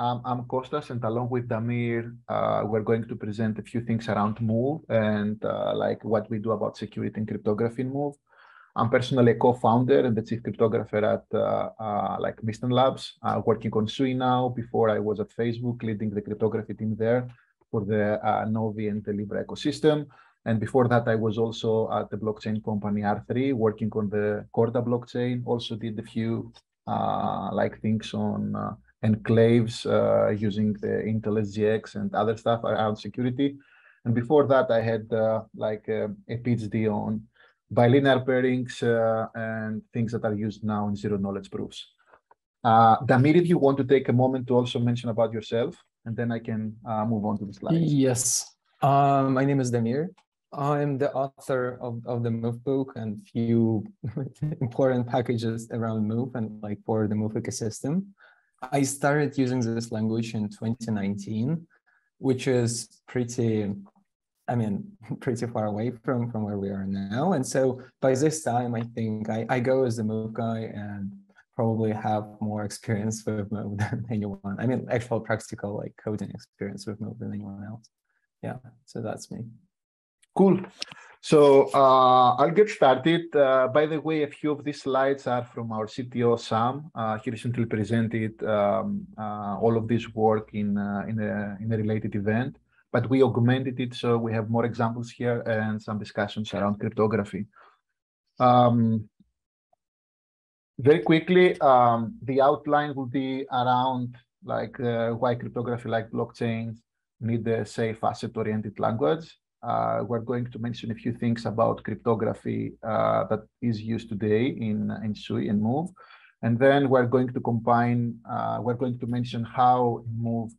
I'm, I'm Kostas, and along with Damir, uh, we're going to present a few things around Move and uh, like what we do about security and cryptography in Move. I'm personally a co-founder and the chief cryptographer at uh, uh, like Mysten Labs, uh, working on Sui now. Before I was at Facebook, leading the cryptography team there for the uh, Novi and the Libra ecosystem. And before that, I was also at the blockchain company R3, working on the Corda blockchain. Also did a few like things on enclaves using the Intel SGX and other stuff around security. And before that, I had like a PhD on bilinear pairings uh, and things that are used now in zero knowledge proofs. Uh, Damir, if you want to take a moment to also mention about yourself, and then I can uh, move on to the slides. Yes. Um, my name is Damir. I'm the author of, of the Move book and few important packages around Move and like for the Move ecosystem. I started using this language in 2019, which is pretty I mean, pretty far away from from where we are now. And so by this time, I think I, I go as the move guy and probably have more experience with move than anyone. I mean, actual practical like coding experience with move than anyone else. Yeah, so that's me. Cool. So uh, I'll get started. Uh, by the way, a few of these slides are from our CTO Sam. Uh, he recently presented um, uh, all of this work in uh, in a in a related event but we augmented it so we have more examples here and some discussions around cryptography. Um, very quickly, um, the outline will be around like uh, why cryptography like blockchains need a safe asset-oriented language. Uh, we're going to mention a few things about cryptography uh, that is used today in, in SUI and Move. And then we're going to combine, uh, we're going to mention how Move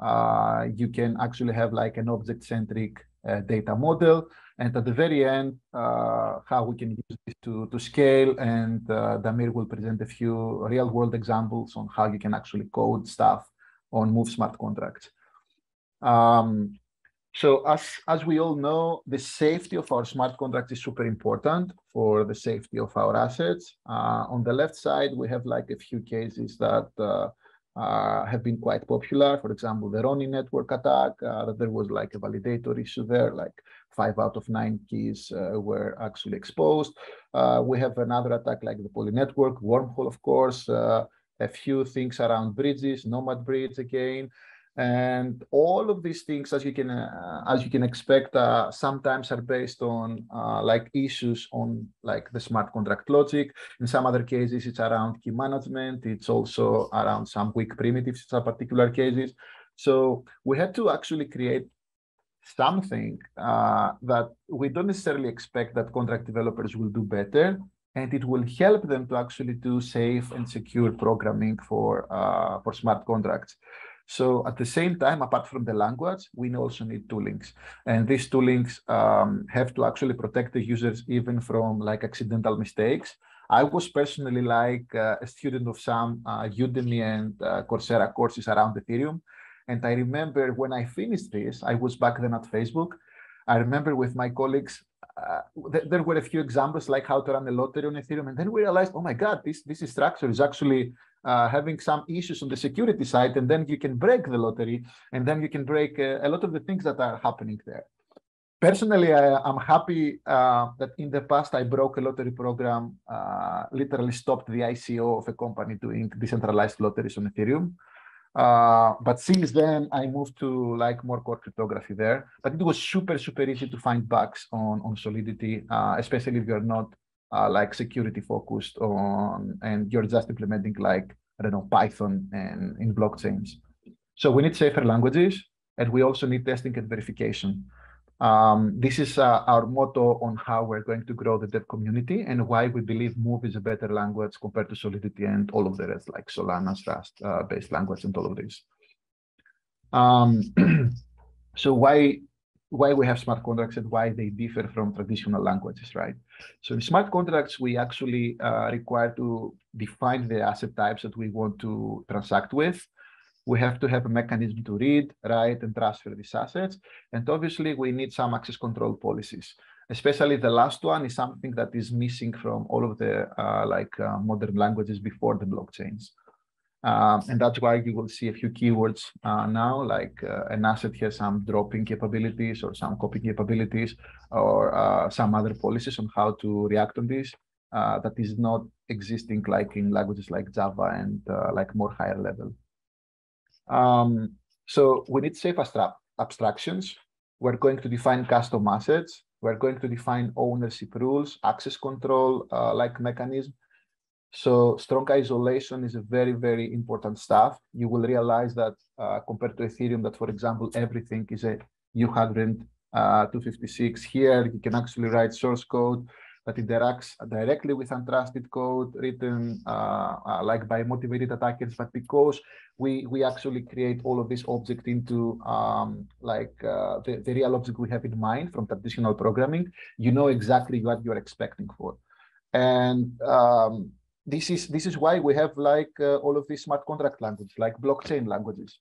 uh, you can actually have like an object-centric uh, data model. And at the very end, uh, how we can use this to, to scale. And Damir will present a few real-world examples on how you can actually code stuff on Move smart contracts. Um, so as, as we all know, the safety of our smart contracts is super important for the safety of our assets. Uh, on the left side, we have like a few cases that uh, uh, have been quite popular. For example, the Ronin network attack, uh, there was like a validator issue there, like five out of nine keys uh, were actually exposed. Uh, we have another attack like the Poly network, Wormhole, of course, a few things around bridges, Nomad Bridge again, and all of these things as you can uh, as you can expect uh, sometimes are based on uh, like issues on like the smart contract logic. In some other cases it's around key management. It's also around some weak primitives in some particular cases. So we had to actually create something uh, that we don't necessarily expect that contract developers will do better and it will help them to actually do safe and secure programming for uh, for smart contracts so at the same time, apart from the language, we also need toolings. And these toolings um, have to actually protect the users even from like accidental mistakes. I was personally like uh, a student of some uh, Udemy and uh, Coursera courses around Ethereum. And I remember when I finished this, I was back then at Facebook. I remember with my colleagues, uh, th there were a few examples like how to run a lottery on Ethereum. And then we realized, oh my God, this, this structure is actually uh, having some issues on the security side, and then you can break the lottery, and then you can break uh, a lot of the things that are happening there. Personally, I, am happy uh, that in the past I broke a lottery program, uh, literally stopped the ICO of a company doing decentralized lotteries on Ethereum. Uh, but since then, I moved to like more core cryptography there. But it was super, super easy to find bugs on, on Solidity, uh, especially if you're not uh, like security focused on, and you're just implementing like, I don't know, Python and in blockchains. So we need safer languages and we also need testing and verification. Um, this is uh, our motto on how we're going to grow the dev community and why we believe Move is a better language compared to Solidity and all of the rest, like Solana's Rust-based uh, language and all of this. Um, so why why we have smart contracts and why they differ from traditional languages, right? So in smart contracts, we actually uh, require to define the asset types that we want to transact with. We have to have a mechanism to read, write, and transfer these assets. And obviously, we need some access control policies. Especially the last one is something that is missing from all of the uh, like uh, modern languages before the blockchains. Um, and that's why you will see a few keywords uh, now, like uh, an asset has some dropping capabilities or some copy capabilities or uh, some other policies on how to react on this uh, that is not existing like in languages like Java and uh, like more higher level. Um, so we need safe abstractions. We're going to define custom assets. We're going to define ownership rules, access control uh, like mechanism, so strong isolation is a very, very important stuff. You will realize that uh, compared to Ethereum, that for example, everything is a U100 uh, 256. Here, you can actually write source code that interacts directly with untrusted code written uh, uh, like by motivated attackers. But because we we actually create all of this object into um, like uh, the, the real object we have in mind from traditional programming, you know exactly what you're expecting for. And um, this is this is why we have like uh, all of these smart contract languages, like blockchain languages.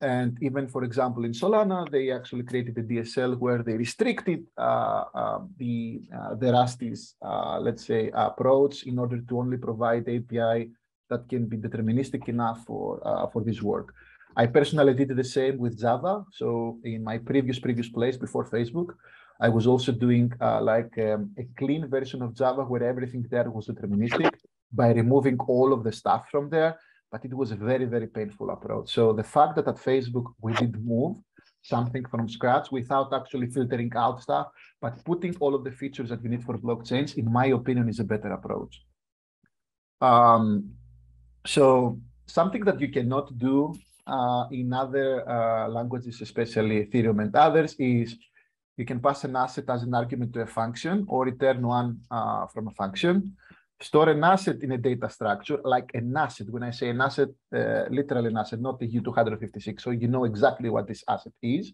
And even, for example, in Solana, they actually created a DSL where they restricted uh, uh, the uh, the Rusty's, uh, let's say, approach in order to only provide API that can be deterministic enough for uh, for this work. I personally did the same with Java. So in my previous previous place before Facebook, I was also doing uh, like um, a clean version of Java where everything there was deterministic by removing all of the stuff from there. But it was a very, very painful approach. So the fact that at Facebook we did move something from scratch without actually filtering out stuff, but putting all of the features that you need for blockchains, in my opinion, is a better approach. Um, so something that you cannot do uh, in other uh, languages, especially Ethereum and others, is you can pass an asset as an argument to a function or return one uh, from a function store an asset in a data structure, like an asset. When I say an asset, uh, literally an asset, not the U256. So you know exactly what this asset is.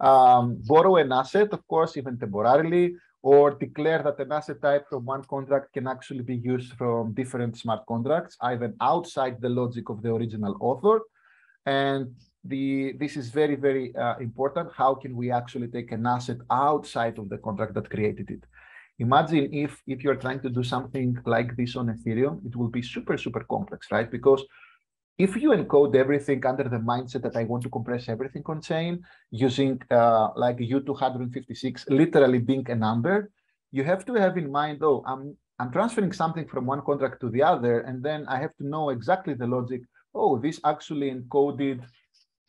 Um, borrow an asset, of course, even temporarily, or declare that an asset type from one contract can actually be used from different smart contracts, even outside the logic of the original author. And the this is very, very uh, important. How can we actually take an asset outside of the contract that created it? Imagine if, if you're trying to do something like this on Ethereum, it will be super, super complex, right? Because if you encode everything under the mindset that I want to compress everything on chain using uh, like U256 literally being a number, you have to have in mind, oh, I'm I'm transferring something from one contract to the other, and then I have to know exactly the logic. Oh, this actually encoded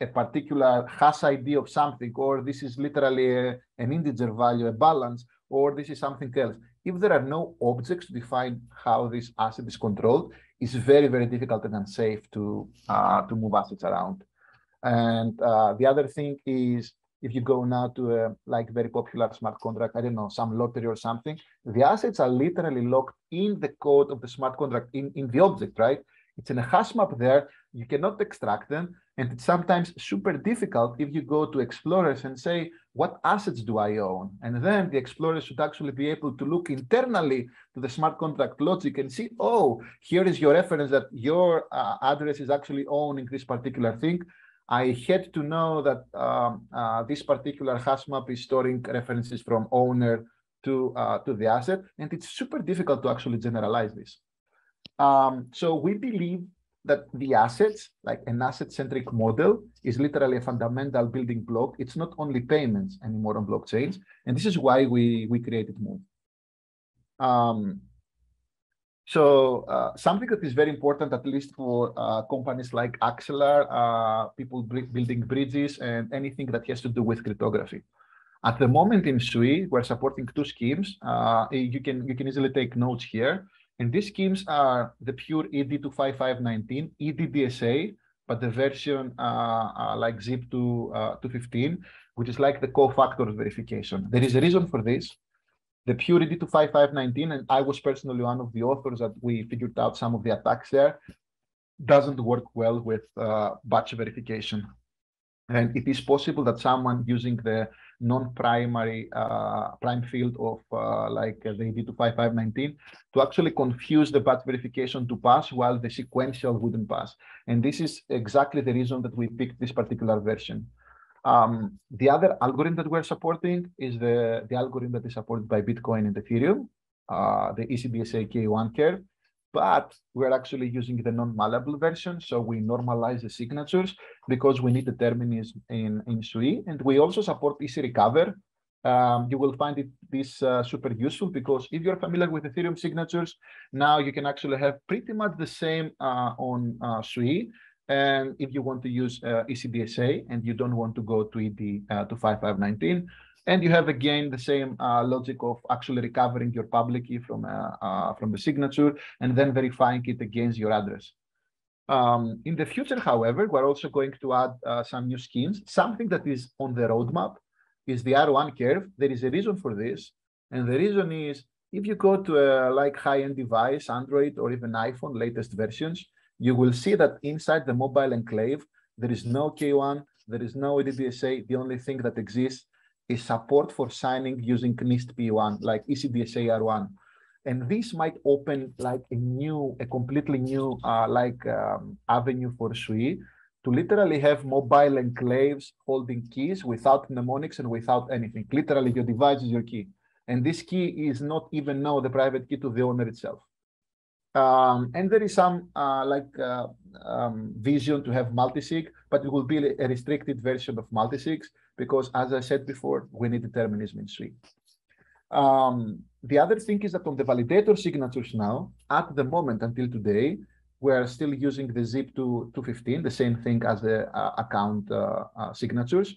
a particular hash ID of something, or this is literally a, an integer value, a balance or this is something else. If there are no objects to define how this asset is controlled, it's very, very difficult and unsafe to, uh, to move assets around. And uh, the other thing is, if you go now to a like very popular smart contract, I don't know, some lottery or something, the assets are literally locked in the code of the smart contract, in, in the object, right? It's in a hash map there. You cannot extract them. And it's sometimes super difficult if you go to explorers and say, what assets do I own? And then the explorer should actually be able to look internally to the smart contract logic and see, oh, here is your reference that your uh, address is actually owning this particular thing. I had to know that um, uh, this particular hash map is storing references from owner to, uh, to the asset. And it's super difficult to actually generalize this. Um, so we believe that the assets, like an asset-centric model, is literally a fundamental building block. It's not only payments anymore on blockchains, and this is why we we created Move. Um, so uh, something that is very important, at least for uh, companies like Axelar, uh, people building bridges and anything that has to do with cryptography. At the moment in Sui, we're supporting two schemes. Uh, you can you can easily take notes here. And these schemes are the pure ED25519, EDDSA, but the version uh, uh, like ZIP to uh, 215, which is like the cofactor verification. There is a reason for this. The pure ED25519, and I was personally one of the authors that we figured out some of the attacks there, doesn't work well with uh, batch verification. And it is possible that someone using the non-primary uh, prime field of uh, like uh, the ED25519 to actually confuse the batch verification to pass while the sequential wouldn't pass. And this is exactly the reason that we picked this particular version. Um, the other algorithm that we're supporting is the, the algorithm that is supported by Bitcoin and Ethereum, uh, the ECDSA K1 curve. But we're actually using the non-malleable version. So we normalize the signatures because we need determinism in, in Sui. And we also support ecrecover. Um, you will find it this uh, super useful because if you're familiar with Ethereum signatures, now you can actually have pretty much the same uh, on uh, Sui. And if you want to use uh, ECDSA and you don't want to go to ED uh, to 5519, and you have again the same uh, logic of actually recovering your public key from uh, uh, from the signature and then verifying it against your address. Um, in the future, however, we're also going to add uh, some new schemes. Something that is on the roadmap is the R1 curve. There is a reason for this, and the reason is if you go to a like high-end device, Android or even iPhone latest versions, you will see that inside the mobile enclave there is no K1, there is no EDDSA. The only thing that exists is support for signing using NIST P1, like ECDSA R1. And this might open like a new, a completely new uh, like um, avenue for Sui to literally have mobile enclaves holding keys without mnemonics and without anything. Literally, your device is your key. And this key is not even know the private key to the owner itself. Um, and there is some uh, like uh, um, vision to have multi-sig, but it will be a restricted version of multi-sigs because as I said before, we need determinism in Sui. Um, the other thing is that on the validator signatures now, at the moment until today, we're still using the zip to 215, the same thing as the uh, account uh, uh, signatures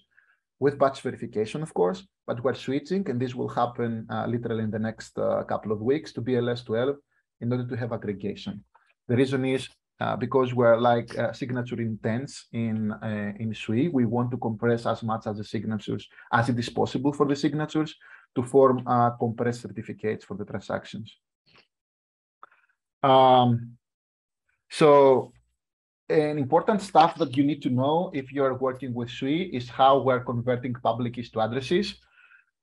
with batch verification, of course, but we're switching and this will happen uh, literally in the next couple of weeks to BLS 12 in order to have aggregation. The reason is uh, because we're like uh, signature intense in uh, in Sui, we want to compress as much as the signatures as it is possible for the signatures to form uh, compressed certificates for the transactions. Um, so an important stuff that you need to know if you're working with Sui is how we're converting public keys to addresses.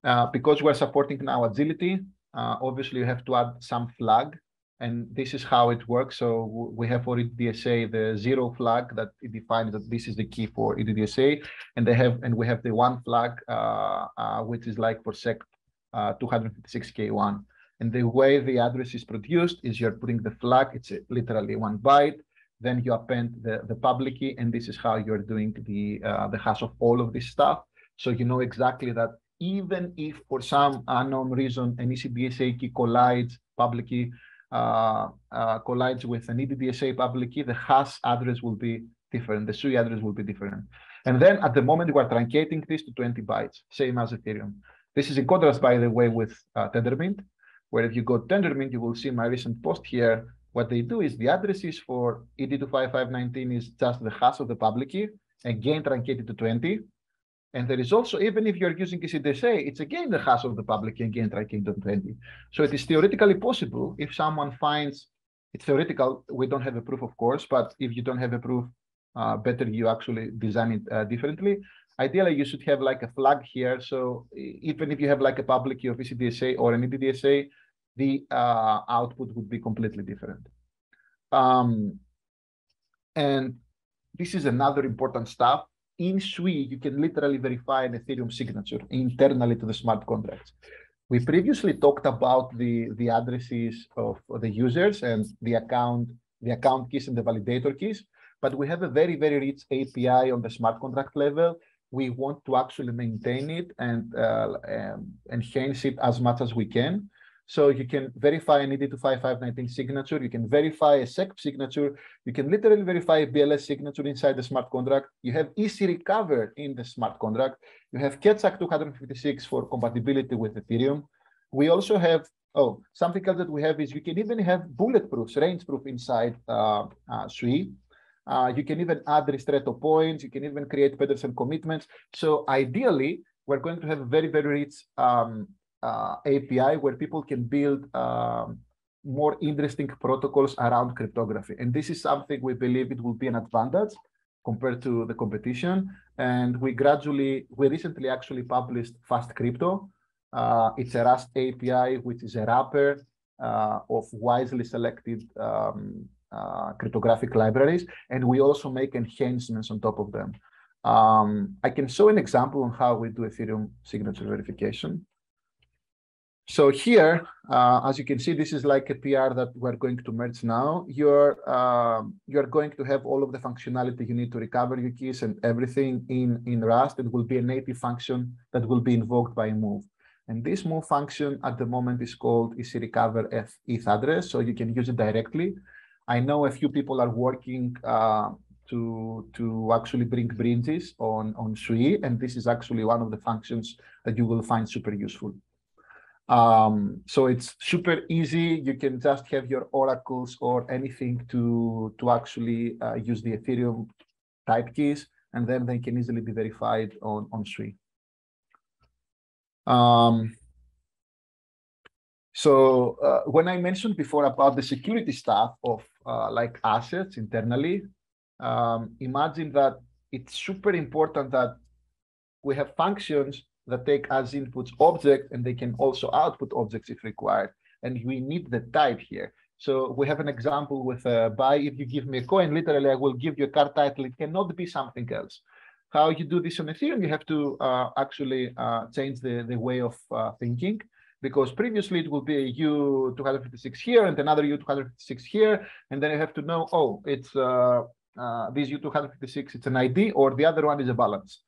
Uh, because we're supporting now agility, uh, obviously you have to add some flag and this is how it works. So we have for EDDSA the zero flag that defines that this is the key for EDDSA, and they have and we have the one flag uh, uh, which is like for SEC uh, 256K1. And the way the address is produced is you're putting the flag, it's literally one byte, then you append the, the public key, and this is how you're doing the uh, the hash of all of this stuff. So you know exactly that even if for some unknown reason an ECDSA key collides public key uh, uh, collides with an EDDSA public key, the hash address will be different, the Sui address will be different. And then at the moment, we are truncating this to 20 bytes, same as Ethereum. This is in contrast, by the way, with uh, Tendermint, where if you go Tendermint, you will see my recent post here. What they do is the addresses for ED25519 is just the hash of the public key, again truncated to 20. And there is also, even if you're using ECDSA, it's again the hash of the public and again truncated to 20. So it is theoretically possible if someone finds, it's theoretical, we don't have a proof, of course, but if you don't have a proof, uh, better you actually design it uh, differently. Ideally, you should have like a flag here. So even if you have like a public key of ECDSA or an EDDSA, the uh, output would be completely different. Um, and this is another important stuff in Sui, you can literally verify an Ethereum signature internally to the smart contracts. We previously talked about the, the addresses of the users and the account, the account keys and the validator keys, but we have a very, very rich API on the smart contract level. We want to actually maintain it and uh, um, enhance it as much as we can. So you can verify an ED25519 signature, you can verify a SEC signature, you can literally verify a BLS signature inside the smart contract. You have ecrecover in the smart contract. You have Keccak 256 for compatibility with Ethereum. We also have, oh, something else that we have is you can even have bulletproofs, range proof inside uh, uh, Sui. Uh, you can even add ristretto points. You can even create Pedersen commitments. So ideally, we're going to have a very, very rich um, uh, API where people can build um, more interesting protocols around cryptography. And this is something we believe it will be an advantage compared to the competition. And we gradually, we recently actually published fastcrypto. Uh, it's a Rust API, which is a wrapper uh, of wisely selected um, uh, cryptographic libraries. And we also make enhancements on top of them. Um, I can show an example on how we do Ethereum signature verification. So here, uh, as you can see, this is like a PR that we're going to merge now. You're uh, you're going to have all of the functionality you need to recover your keys and everything in in Rust. It will be a native function that will be invoked by move. And this move function at the moment is called ecrecover ETH address, so you can use it directly. I know a few people are working uh, to to actually bring bridges on on Sui, and this is actually one of the functions that you will find super useful. Um, so it's super easy. You can just have your oracles or anything to, to actually uh, use the Ethereum type keys, and then they can easily be verified on, on Sui. Um, so uh, when I mentioned before about the security stuff of uh, like assets internally, um, imagine that it's super important that we have functions that take as inputs objects and they can also output objects if required. And we need the type here. So we have an example with a buy. If you give me a coin, literally, I will give you a card title. It cannot be something else. How you do this on Ethereum, you have to uh, actually uh, change the, the way of uh, thinking because previously it will be a U256 here and another U256 here. And then you have to know, oh, it's uh, uh, this U256, it's an ID or the other one is a balance.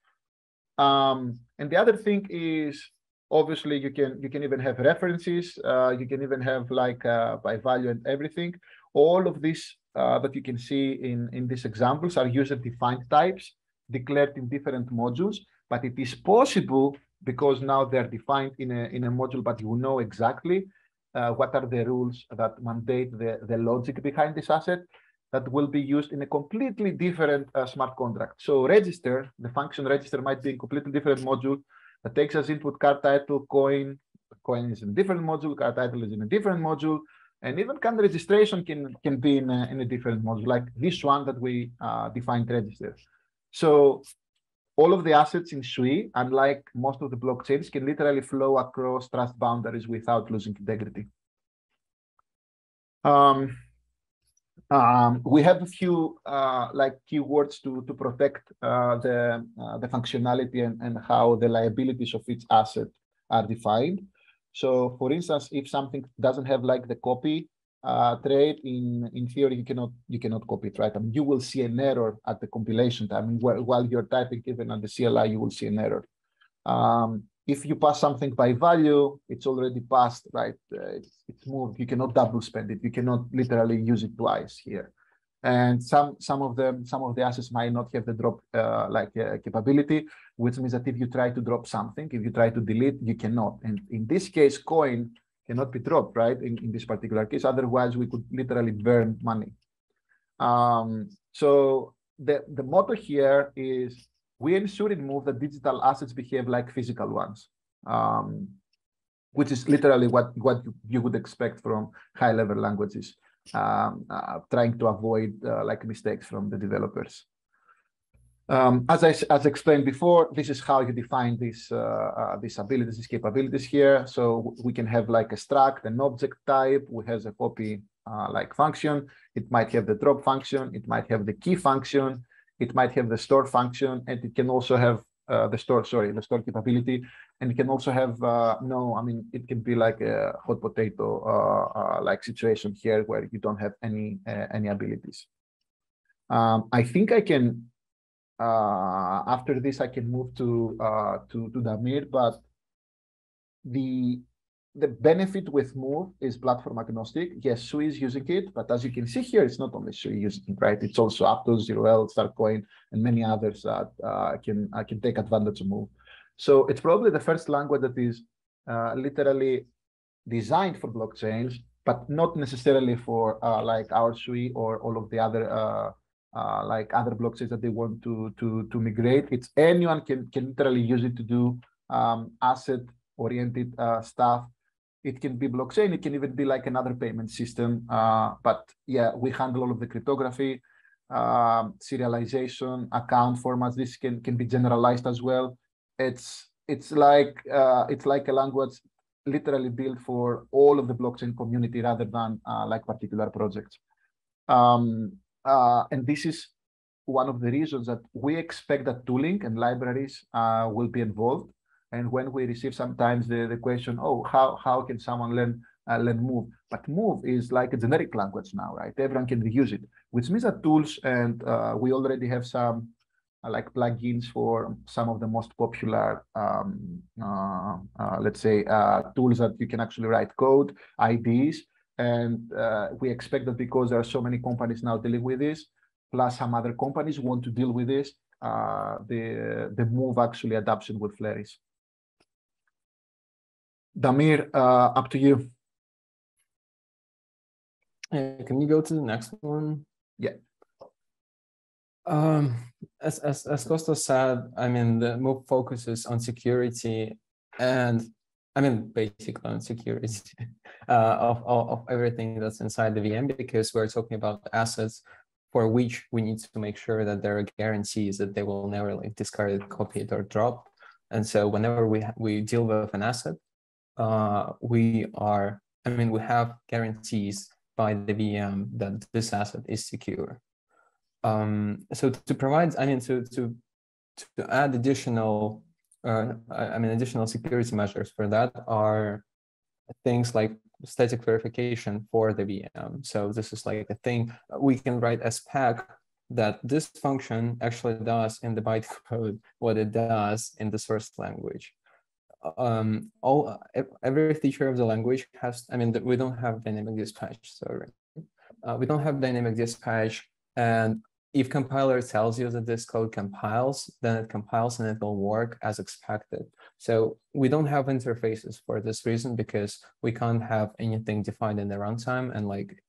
Um, and the other thing is obviously you can you can even have references. Uh, you can even have like uh, by value and everything. All of this uh, that you can see in in these examples are user defined types declared in different modules. But it is possible because now they're defined in a in a module, but you know exactly uh, what are the rules that mandate the the logic behind this asset that will be used in a completely different uh, smart contract. So register, the function register might be a completely different module that takes as input card title, coin, coin is in a different module, card title is in a different module, and even card registration can, can be in a, in a different module, like this one that we uh, defined register. So all of the assets in Sui, unlike most of the blockchains, can literally flow across trust boundaries without losing integrity. Um, um, we have a few uh, like keywords to to protect uh, the uh, the functionality and, and how the liabilities of each asset are defined. So, for instance, if something doesn't have like the copy uh, trait, in in theory you cannot you cannot copy it, right? I mean, you will see an error at the compilation time. I mean, while, while you're typing even on the CLI, you will see an error. Um, if you pass something by value, it's already passed, right? Uh, it's, it's moved. You cannot double spend it. You cannot literally use it twice here. And some some of them, some of the assets might not have the drop uh, like uh, capability, which means that if you try to drop something, if you try to delete, you cannot. And in this case, coin cannot be dropped, right? In, in this particular case, otherwise we could literally burn money. Um, so the the motto here is we ensure in Move that digital assets behave like physical ones, um, which is literally what, what you would expect from high-level languages, um, uh, trying to avoid uh, like mistakes from the developers. Um, as I as explained before, this is how you define these uh, uh, these abilities, these capabilities here. So we can have like a struct, an object type, which has a copy uh, like function. It might have the drop function. It might have the key function it might have the store function and it can also have uh, the store, sorry, the store capability. And it can also have, uh, no, I mean, it can be like a hot potato uh, uh like situation here where you don't have any uh, any abilities. Um, I think I can, uh, after this, I can move to, to, to Damir, but the the benefit with Move is platform agnostic. Yes, Sui is using it, but as you can see here, it's not only Sui using it, right? It's also Aptos, Zero L, Starcoin, and many others that uh, can uh, can take advantage of Move. So it's probably the first language that is uh, literally designed for blockchains, but not necessarily for uh, like our Sui or all of the other uh, uh, like other blockchains that they want to to to migrate. It's anyone can can literally use it to do um, asset oriented stuff it can be blockchain. It can even be like another payment system. Uh, but yeah, we handle all of the cryptography, uh, serialization, account formats. This can can be generalized as well. It's it's like uh, it's like a language literally built for all of the blockchain community rather than uh, like particular projects. Um, uh, and this is one of the reasons that we expect that tooling and libraries uh, will be involved And when we receive sometimes the, the question, oh, how, how can someone learn uh, learn Move? But Move is like a generic language now, right? Everyone can use it, which means that tools and uh, we already have some uh, like plugins for some of the most popular, um, uh, uh, let's say, uh, tools that you can actually write code, IDEs. And we expect that because there are so many companies now dealing with this, plus some other companies want to deal with this, the, the Move actually adoption will flourish. Damir, uh, up to you. Uh, can you go to the next one? Yeah. Um, as, as, as Costa said, I mean, the move focuses on security and I mean, basically on security uh, of, of, of everything that's inside the VM because we're talking about assets for which we need to make sure that there are guarantees that they will never like discard, copy it, or drop. And so whenever we we deal with an asset, uh, we are, I mean, we have guarantees by the VM that this asset is secure. Um, so to provide, I mean, to, to, to add additional, uh, I mean, additional security measures for that are things like static verification for the VM. So this is like a thing we can write as spec that this function actually does in the bytecode what it does in the source language um, all every feature of the language has, I mean, we don't have dynamic dispatch, sorry. Uh, we don't have dynamic dispatch. And if compiler tells you that this code compiles, then it compiles and it will work as expected. So we don't have interfaces for this reason because we can't have anything defined in the runtime. And like,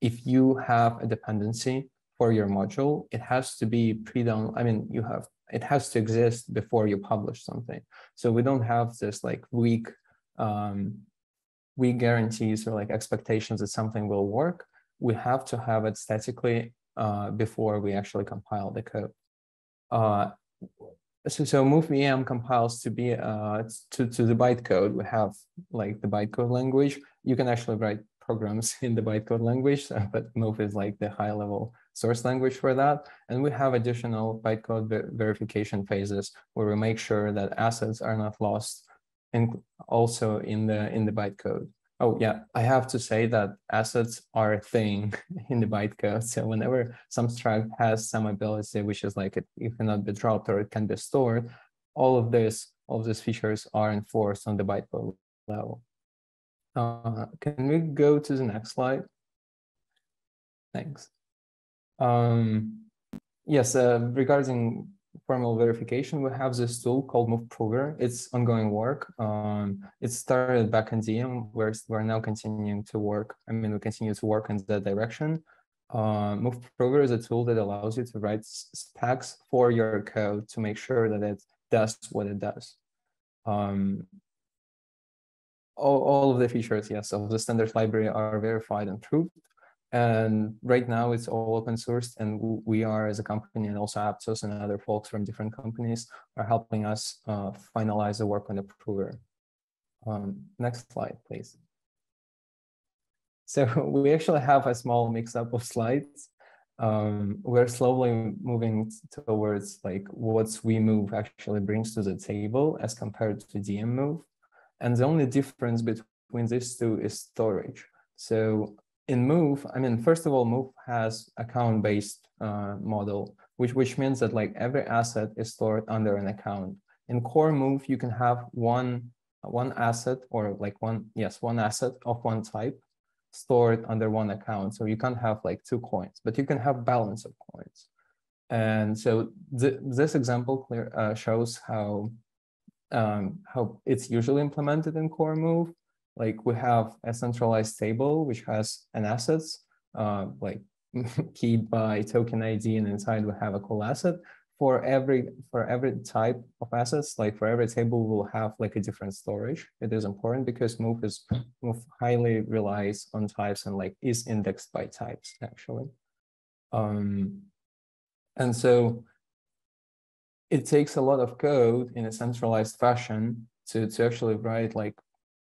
if you have a dependency for your module, it has to be pre-down. I mean, you have it has to exist before you publish something. So we don't have this like weak, um, weak guarantees or like expectations that something will work. We have to have it statically uh, before we actually compile the code. Uh, so, so MoveVM compiles to be uh, to, to the bytecode. We have like the bytecode language. You can actually write programs in the bytecode language, but Move is like the high level source language for that. And we have additional bytecode ver verification phases where we make sure that assets are not lost and also in the in the bytecode. Oh yeah, I have to say that assets are a thing in the bytecode. So whenever some struct has some ability, which is like it, it cannot be dropped or it can be stored, all of this, all of these features are enforced on the bytecode level. Uh, can we go to the next slide? Thanks. Um, yes, uh, regarding formal verification, we have this tool called MoveProver. It's ongoing work. Um, it started back in Diem, where we're now continuing to work. I mean, we continue to work in that direction. Uh, MoveProver is a tool that allows you to write specs for your code to make sure that it does what it does. Um, all, all of the features, yes, of the standard library are verified and proved. And right now it's all open sourced and we are as a company and also Aptos and other folks from different companies are helping us uh, finalize the work on the prover. Um, next slide, please. So we actually have a small mix up of slides. Um, we're slowly moving towards like what move actually brings to the table as compared to Diem Move. And the only difference between these two is storage. So in Move, I mean, first of all, Move has account-based uh, model, which which means that like every asset is stored under an account. In core Move, you can have one one asset or like one yes one asset of one type stored under one account. So you can't have like two coins, but you can have balance of coins. And so th this example clear uh, shows how um, how it's usually implemented in core Move like we have a centralized table which has an assets uh, like keyed by token ID and inside we have a cool asset. For every for every type of assets like for every table we'll have like a different storage. It is important because move is move highly relies on types and like is indexed by types actually. Um and so it takes a lot of code in a centralized fashion to to actually write like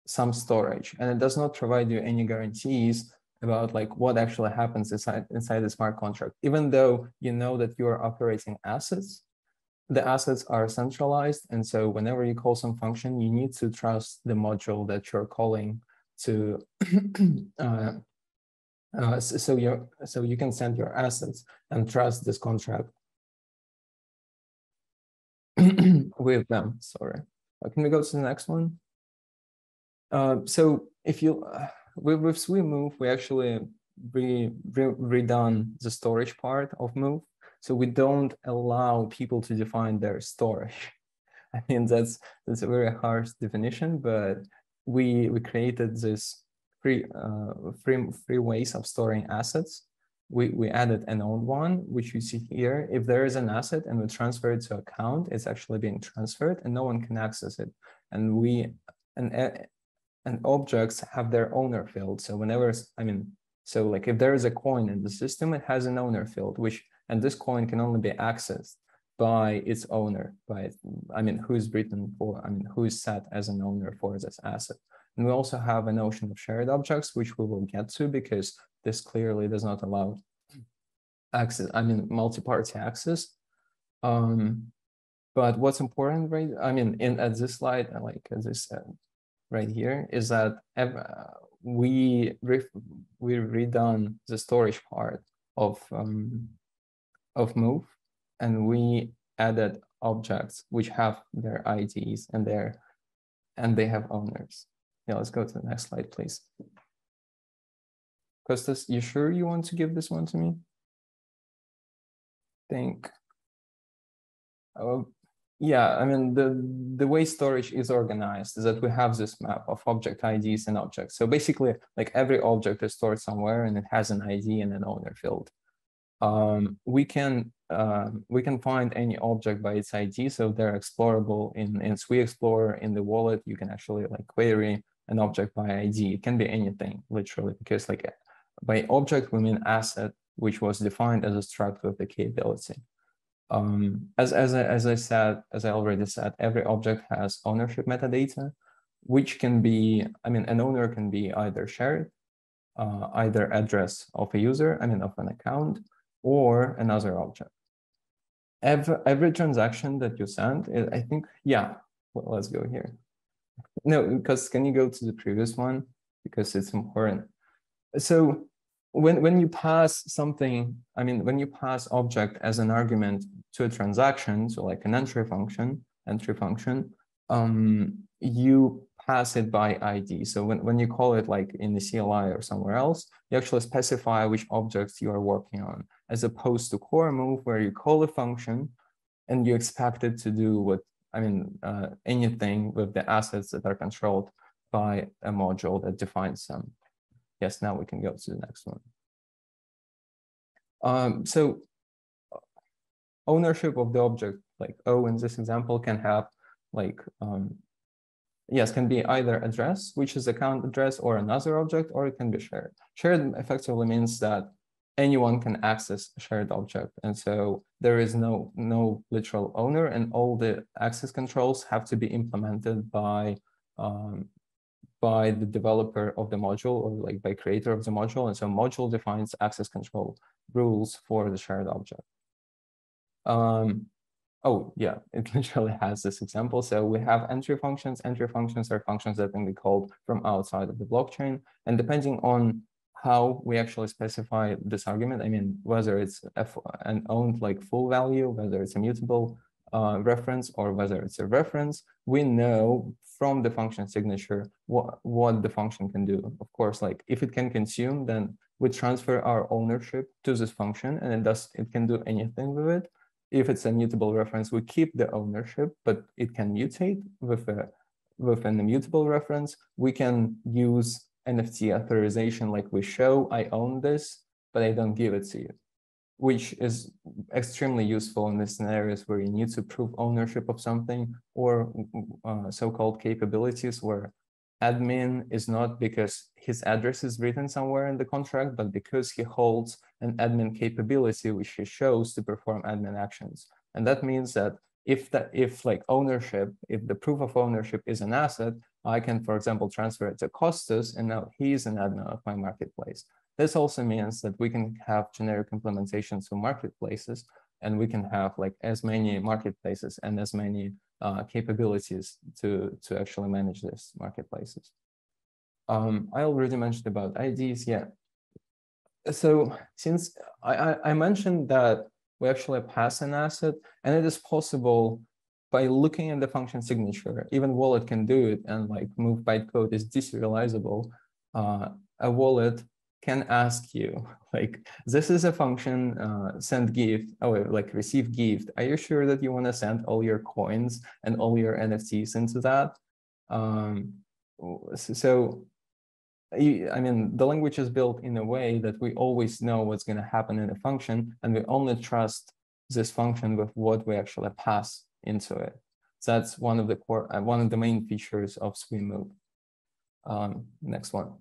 some storage and it does not provide you any guarantees about like what actually happens inside inside the smart contract even though you know that you are operating assets the assets are centralized. And so whenever you call some function, you need to trust the module that you're calling to uh, uh, so you so you can send your assets and trust this contract with them. Sorry. Can we go to the next one? Uh, so if you uh, with, with Sui move, we actually re, re, redone the storage part of move. So we don't allow people to define their storage. I mean that's that's a very harsh definition, but we we created this free uh, free free ways of storing assets. We we added an owned one, which you see here. If there is an asset and we transfer it to account, it's actually being transferred and no one can access it. And we and and objects have their owner field. So whenever I mean, so like if there is a coin in the system, it has an owner field, which and this coin can only be accessed by its owner, by I mean, who's written for, I mean, who is set as an owner for this asset. And we also have a notion of shared objects, which we will get to because this clearly does not allow access, I mean, multi-party access. Um, but what's important, right? I mean, in at this slide, like as I said, right here, is that we re we redone the storage part of um, of move and we added objects which have their IDs and their and they have owners. Yeah, let's go to the next slide, please. Kostas, you sure you want to give this one to me? Think. Oh, yeah, I mean, the, the way storage is organized is that we have this map of object IDs and objects. So basically, like every object is stored somewhere and it has an ID and an owner field um, we can uh, we can find any object by its ID, so they're explorable in in Sui Explorer in the wallet. You can actually like query an object by ID. It can be anything, literally, because like by object we mean asset, which was defined as a struct with the key ability. Um, as as I, as I said, as I already said, every object has ownership metadata, which can be, I mean, an owner can be either shared, uh, either address of a user, I mean, of an account, or another object. Every, every transaction that you send, I think, yeah, well, let's go here. No, because can you go to the previous one? Because it's important. So when, when you pass something, I mean, when you pass object as an argument to a transaction, so like an entry function, entry function, um, you pass it by ID. So when, when you call it like in the CLI or somewhere else, you actually specify which objects you are working on as opposed to core move where you call a function and you expect it to do what, I mean, uh, anything with the assets that are controlled by a module that defines them. Yes, now we can go to the next one. Um, so ownership of the object, like O in this example, can have like, um, yes, can be either address, which is account address or another object, or it can be shared. Shared effectively means that anyone can access a shared object. And so there is no, no literal owner and all the access controls have to be implemented by, um, by the developer of the module or like by creator of the module. And so module defines access control rules for the shared object. Um, oh yeah, it literally has this example. So we have entry functions. Entry functions are functions that can be called from outside of the blockchain. And depending on how we actually specify this argument. I mean, whether it's an owned like full value, whether it's a mutable uh, reference or whether it's a reference, we know from the function signature what, what the function can do. Of course, like if it can consume, then we transfer our ownership to this function and it does it can do anything with it. If it's a mutable reference, we keep the ownership, but it can mutate with a with an immutable reference. We can use NFT authorization like we show I own this, but I don't give it to you, which is extremely useful in the scenarios where you need to prove ownership of something or uh, so-called capabilities where admin is not because his address is written somewhere in the contract, but because he holds an admin capability which he shows to perform admin actions. And that means that if that if like ownership, if the proof of ownership is an asset, I can, for example, transfer it to Kostas, and now he's an admin of my marketplace. This also means that we can have generic implementations of marketplaces and we can have like as many marketplaces and as many uh, capabilities to to actually manage these marketplaces. Um, I already mentioned about IDs, yeah. So since I, I, I mentioned that we actually pass an asset, and it is possible by looking at the function signature, even wallet can do it, and like move bytecode is deserializable. Uh, a wallet can ask you like, this is a function, uh, send gift, oh, like receive gift. Are you sure that you want to send all your coins and all your NFTs into that? Um, so I mean, the language is built in a way that we always know what's going to happen in a function, and we only trust this function with what we actually pass into it. So that's one of the core, uh, one of the main features of Sui Move. Um, next one.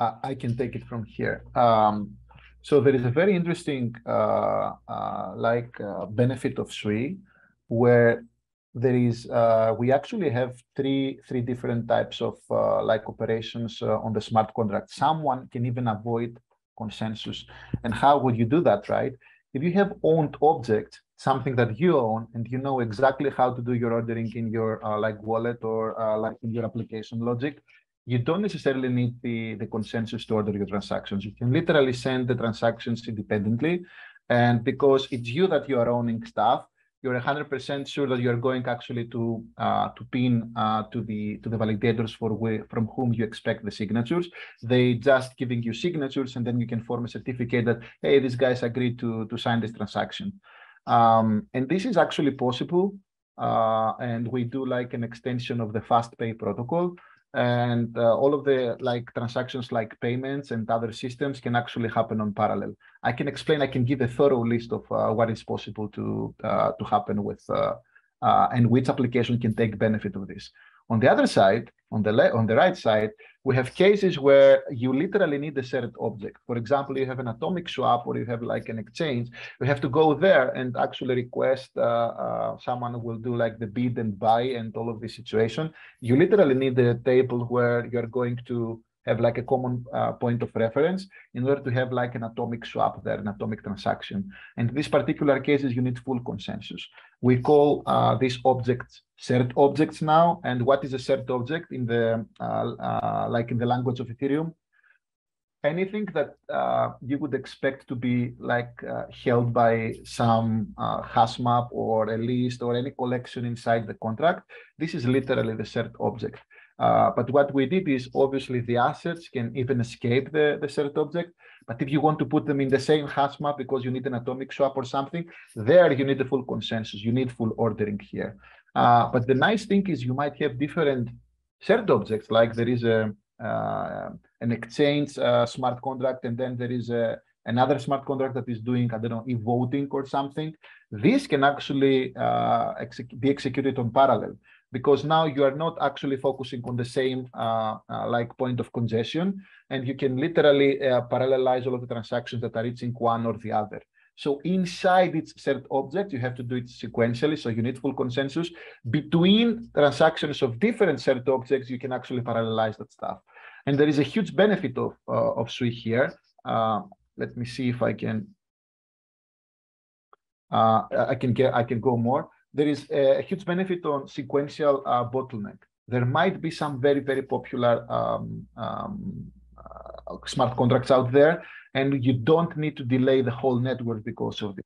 I can take it from here. Um, so there is a very interesting uh, uh, like uh, benefit of Sui, where there is uh, we actually have three three different types of uh, like operations uh, on the smart contract. Someone can even avoid consensus. And how would you do that right? If you have owned object something that you own and you know exactly how to do your ordering in your like wallet or like in your application logic you don't necessarily need the the consensus to order your transactions you can literally send the transactions independently and because it's you that you are owning stuff you're 100% sure that you're going actually to uh, to pin uh, to the to the validators for from whom you expect the signatures. They just giving you signatures, and then you can form a certificate that hey, these guys agreed to to sign this transaction. Um, and this is actually possible. Uh, and we do like an extension of the FastPay protocol and uh, all of the like transactions like payments and other systems can actually happen on parallel. I can explain i can give a thorough list of uh, what is possible to uh, to happen with uh, uh, and which application can take benefit of this. On the other side, on the on the right side, we have cases where you literally need a shared object. For example, you have an atomic swap or you have like an exchange. You have to go there and actually request uh, uh, someone will do like the bid and buy and all of this situation. You literally need a table where you're going to have like a common uh, point of reference in order to have like an atomic swap there, an atomic transaction. And in these particular cases, you need full consensus. We call uh, these objects shared objects now. And what is a shared object in the uh, uh like in the language of Ethereum? Anything that uh, you would expect to be like uh, held by some hash map or a list or any collection inside the contract, this is literally the shared object. Uh, but what we did is obviously the assets can even escape the, the shared object. But if you want to put them in the same hash map because you need an atomic swap or something, there you need the full consensus. You need full ordering here. Uh, but the nice thing is you might have different shared objects, like there is a uh, an exchange uh, smart contract, and then there is a another smart contract that is doing, I don't know, e-voting or something. This can actually uh, be executed on parallel because now you are not actually focusing on the same uh, uh, like point of congestion and you can literally uh, parallelize all of the transactions that are reaching one or the other. So inside its shared object, you have to do it sequentially. So you need full consensus. Between transactions of different shared objects, you can actually parallelize that stuff. And there is a huge benefit of, uh, of Sui here. Uh, let me see if I can uh, I can get I can go more there is a huge benefit on sequential uh, bottleneck. There might be some very, very popular um, um, uh, smart contracts out there, and you don't need to delay the whole network because of the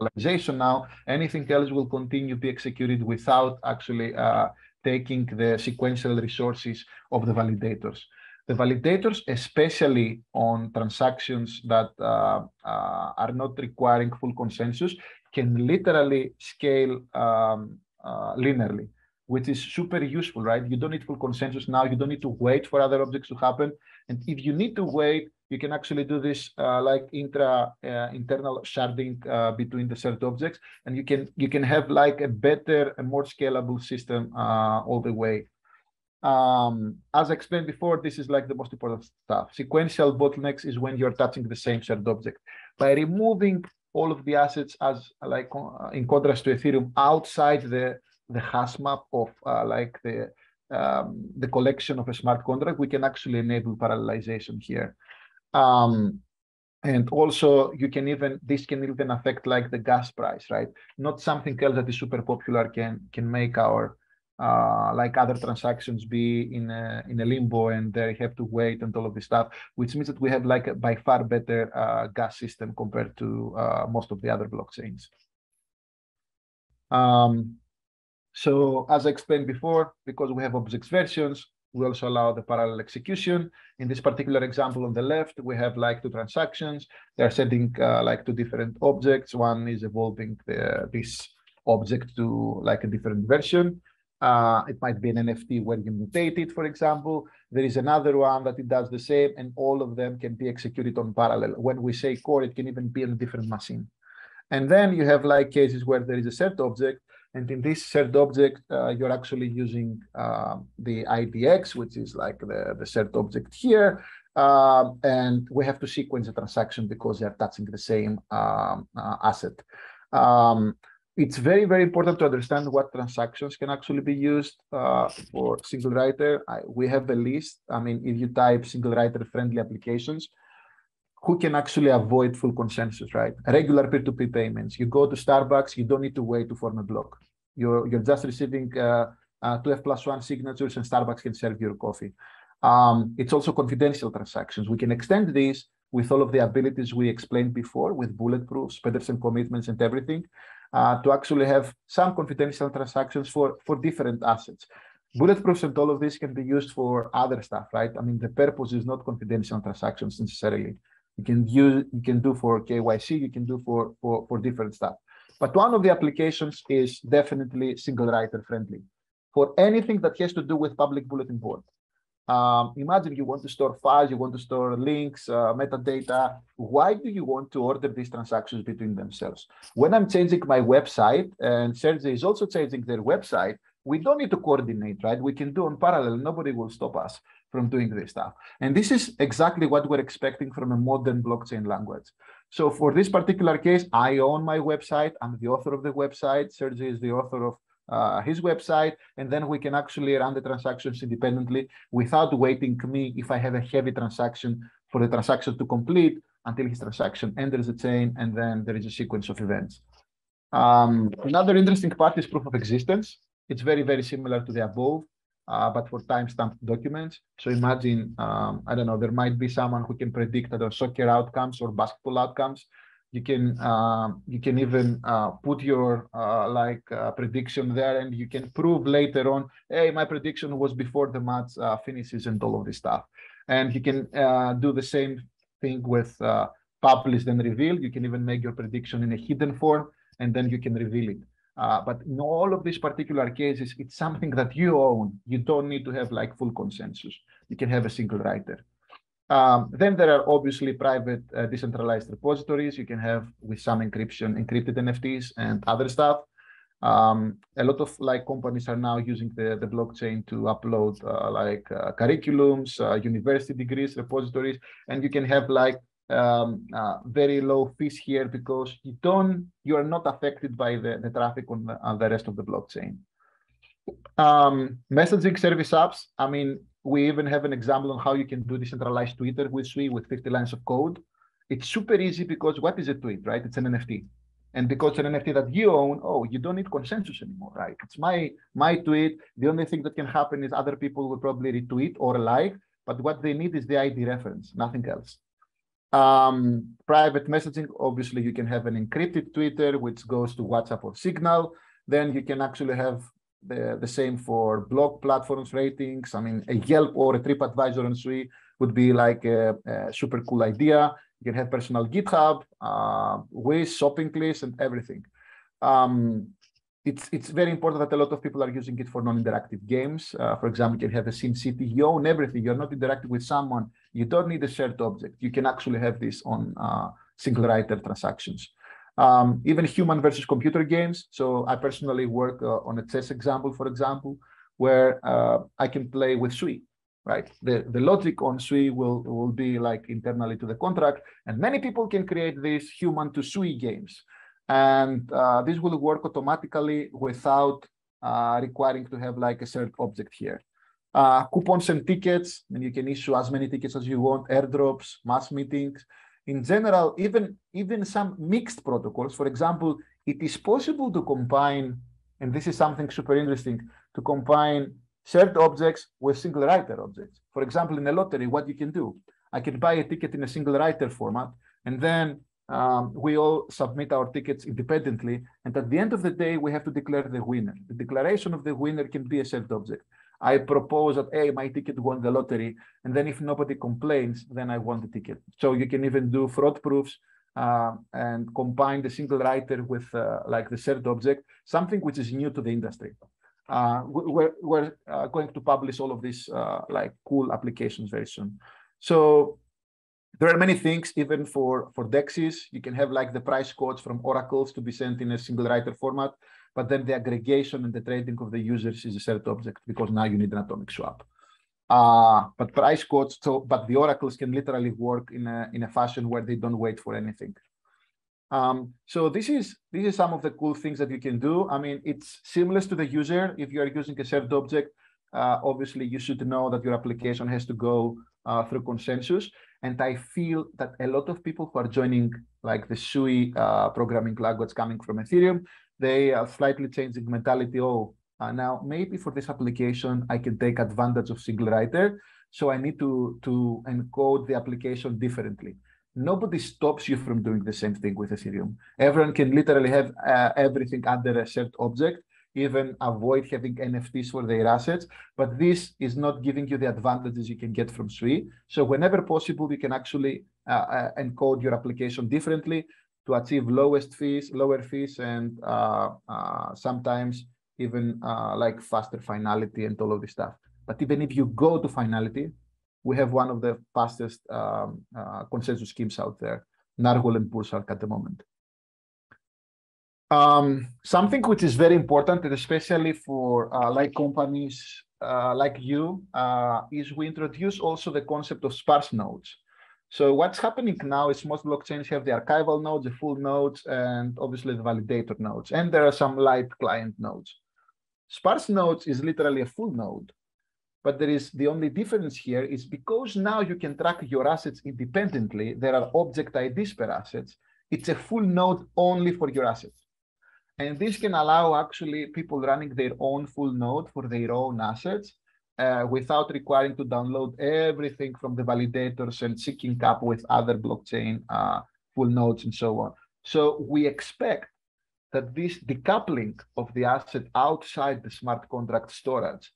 realization now. Anything else will continue to be executed without actually uh, taking the sequential resources of the validators. The validators, especially on transactions that uh, uh, are not requiring full consensus, can literally scale um, uh, linearly, which is super useful, right? You don't need full consensus now. You don't need to wait for other objects to happen. And if you need to wait, you can actually do this uh, like intra uh, internal sharding uh, between the shared objects, and you can you can have like a better and more scalable system uh, all the way. Um, as I explained before, this is like the most important stuff. Sequential bottlenecks is when you're touching the same shared object. By removing all of the assets as like uh, in contrast to Ethereum outside the the hash map of uh, like the um, the collection of a smart contract, we can actually enable parallelization here. Um, and also you can even this can even affect like the gas price right not something else that is super popular can can make our uh, like other transactions be in a, in a limbo and they have to wait and all of this stuff, which means that we have like a by far better uh, gas system compared to uh, most of the other blockchains. Um, so as I explained before, because we have objects versions, we also allow the parallel execution. In this particular example on the left, we have like two transactions. They're sending uh, like two different objects. One is evolving the, this object to like a different version. Uh, it might be an NFT where you mutate it, for example. There is another one that it does the same, and all of them can be executed on parallel. When we say core, it can even be on a different machine. And then you have like cases where there is a set object and in this shared object, uh, you're actually using uh, the IDX, which is like the, the shared object here. Um, and we have to sequence the transaction because they're touching the same um, uh, asset. Um, it's very, very important to understand what transactions can actually be used uh, for single writer. I, we have a list. I mean, if you type single writer friendly applications, who can actually avoid full consensus, right? Regular peer-to-peer payments. You go to Starbucks, you don't need to wait to form a block. You're, you're just receiving uh, uh, 12 plus one signatures and Starbucks can serve your coffee. Um, it's also confidential transactions. We can extend these with all of the abilities we explained before with bulletproofs, Pedersen commitments and everything uh, to actually have some confidential transactions for, for different assets. Bulletproofs and all of this can be used for other stuff, right? I mean, the purpose is not confidential transactions necessarily you can use you can do for KYC, you can do for for, for different stuff. But one of the applications is definitely single writer friendly. For anything that has to do with public bulletin board. Um, imagine you want to store files, you want to store links, uh, metadata. Why do you want to order these transactions between themselves? When I'm changing my website and Sergey is also changing their website, we don't need to coordinate, right? We can do on parallel. Nobody will stop us from doing this stuff. And this is exactly what we're expecting from a modern blockchain language. So for this particular case, I own my website. I'm the author of the website. Sergey is the author of uh, his website, and then we can actually run the transactions independently without waiting me if I have a heavy transaction for the transaction to complete until his transaction enters the chain, and then there is a sequence of events. Um, another interesting part is proof of existence. It's very, very similar to the above uh, but for timestamped documents. So imagine, um, I don't know, there might be someone who can predict the soccer outcomes or basketball outcomes. You can uh, you can even uh, put your uh, like uh, prediction there, and you can prove later on, hey, my prediction was before the match uh, finishes and all of this stuff. And you can do the same thing with published and revealed. You can even make your prediction in a hidden form, and then you can reveal it. Uh, but in all of these particular cases, it's something that you own. You don't need to have like full consensus. You can have a single writer. Um, then there are obviously private uh, decentralized repositories. You can have with some encryption, encrypted NFTs and other stuff. Um, a lot of like companies are now using the, the blockchain to upload uh, like uh, curriculums, uh, university degrees, repositories, and you can have like um, uh, very low fees here because you don't you are not affected by the, the traffic on the, on the rest of the blockchain. Um, messaging service apps. I mean, we even have an example on how you can do decentralized Twitter with Sui with 50 lines of code. It's super easy because what is a tweet, right? It's an NFT. And because it's an NFT that you own, oh, you don't need consensus anymore, right? It's my my tweet. The only thing that can happen is other people will probably retweet or like, but what they need is the ID reference, nothing else. Um, private messaging, obviously you can have an encrypted Twitter, which goes to WhatsApp or Signal. Then you can actually have the, the same for blog platforms ratings. I mean, a Yelp or a TripAdvisor on Sui would be like a, a, super cool idea. You can have personal GitHub, uh, with shopping lists and everything. Um, it's it's very important that a lot of people are using it for non-interactive games. Uh, for example, you can have a SimCity, you own everything. You're not interacting with someone. You don't need a shared object. You can actually have this on uh, single writer transactions. Um, even human versus computer games. So I personally work uh, on a chess example, for example, where uh, I can play with Sui, right? The, the logic on Sui will, will be like internally to the contract, and many people can create these human to Sui games and uh, this will work automatically without uh, requiring to have like a shared object here. uh, coupons and tickets, and you can issue as many tickets as you want, airdrops, mass meetings. In general, even, even some mixed protocols, for example, it is possible to combine, and this is something super interesting, to combine shared objects with single writer objects. For example, in a lottery, what you can do, I can buy a ticket in a single writer format, and then um, we all submit our tickets independently. And at the end of the day, we have to declare the winner. The declaration of the winner can be a shared object. I propose that, hey, my ticket won the lottery. And then if nobody complains, then I won the ticket. So you can even do fraud proofs uh, and combine the single writer with uh, like the shared object, something which is new to the industry. Uh, we're, we're uh, going to publish all of these uh, like cool applications very soon. So there are many things, even for, for DEXs, you can have like the price codes from oracles to be sent in a single writer format, but then the aggregation and the trading of the users is a shared object because now you need an atomic swap. Uh, but price quotes, so but the oracles can literally work in a in a fashion where they don't wait for anything. Um, so this is this is some of the cool things that you can do. I mean, it's seamless to the user. If you are using a shared object, uh, obviously you should know that your application has to go uh, through consensus. And I feel that a lot of people who are joining like the Sui uh, programming language coming from Ethereum, they are slightly changing mentality. Oh, uh, now maybe for this application, I can take advantage of single writer. So I need to, to encode the application differently. Nobody stops you from doing the same thing with Ethereum. Everyone can literally have uh, everything under a shared object even avoid having NFTs for their assets. But this is not giving you the advantages you can get from Sui. So whenever possible, you can actually uh, uh, encode your application differently to achieve lowest fees, lower fees, and uh, uh sometimes even uh, like faster finality and all of this stuff. But even if you go to finality, we have one of the fastest um, uh, consensus schemes out there, Narwhal and Bullshark at the moment. Um, something which is very important, and especially for uh, like companies uh, like you, is we introduce also the concept of sparse nodes. So what's happening now is most blockchains have the archival nodes, the full nodes, and obviously the validator nodes. And there are some light client nodes. Sparse nodes is literally a full node. But there is the only difference here is because now you can track your assets independently, there are object IDs per assets. It's a full node only for your assets. And this can allow actually people running their own full node for their own assets uh, without requiring to download everything from the validators and syncing up with other blockchain uh, full nodes and so on. So we expect that this decoupling of the asset outside the smart contract storage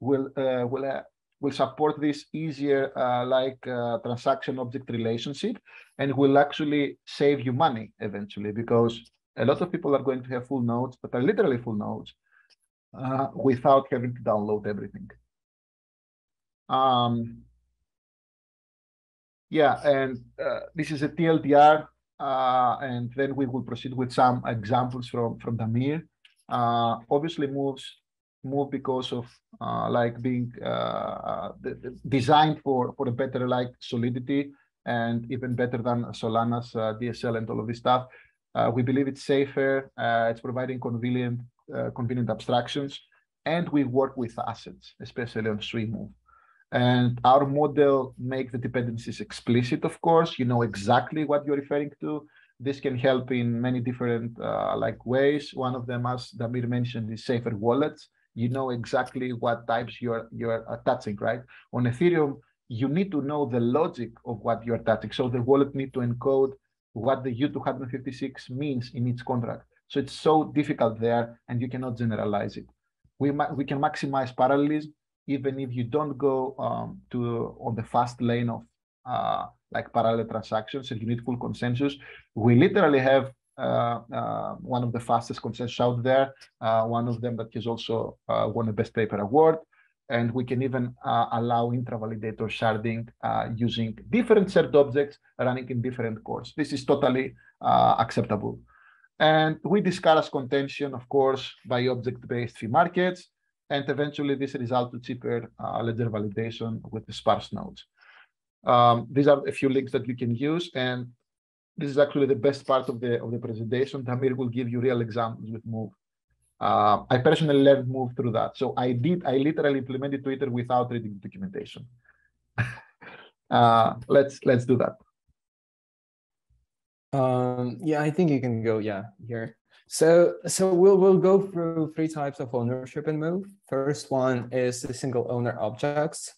will uh, will uh, will support this easier uh, like uh, transaction object relationship and will actually save you money eventually because a lot of people are going to have full nodes, but are literally full nodes uh, without having to download everything. Um, yeah, and uh, this is a TLDR, uh, and then we will proceed with some examples from from Damir. Uh, obviously, moves move because of uh, like being uh, designed for for a better like solidity and even better than Solana's DSL and all of this stuff. Uh, we believe it's safer, uh, it's providing convenient, uh, convenient abstractions, and we work with assets, especially on SuiMove. And our model make the dependencies explicit, of course. You know exactly what you're referring to. This can help in many different uh, like ways. One of them, as Damir mentioned, is safer wallets. You know exactly what types you're you're attaching, right? On Ethereum, you need to know the logic of what you're attaching. So the wallet need to encode what the U256 means in each contract. So it's so difficult there, and you cannot generalize it. We, we can maximize parallelism even if you don't go um, to on the fast lane of uh, like parallel transactions and you need full consensus. We literally have uh, uh, one of the fastest consensus out there, uh, one of them that has also uh, won a best paper award and we can even uh, allow intra-validator sharding using different shared objects running in different cores. This is totally acceptable. And we discuss contention, of course, by object-based fee markets, and eventually this result to cheaper uh, ledger validation with the sparse nodes. Um, these are a few links that you can use, and this is actually the best part of the of the presentation. Damir will give you real examples with Move. Uh, I personally learned move through that. So I did, I literally implemented Twitter without reading the documentation. uh, let's let's do that. Um, yeah, I think you can go, yeah, here. So, so we'll, we'll go through three types of ownership and move. First one is the single owner objects.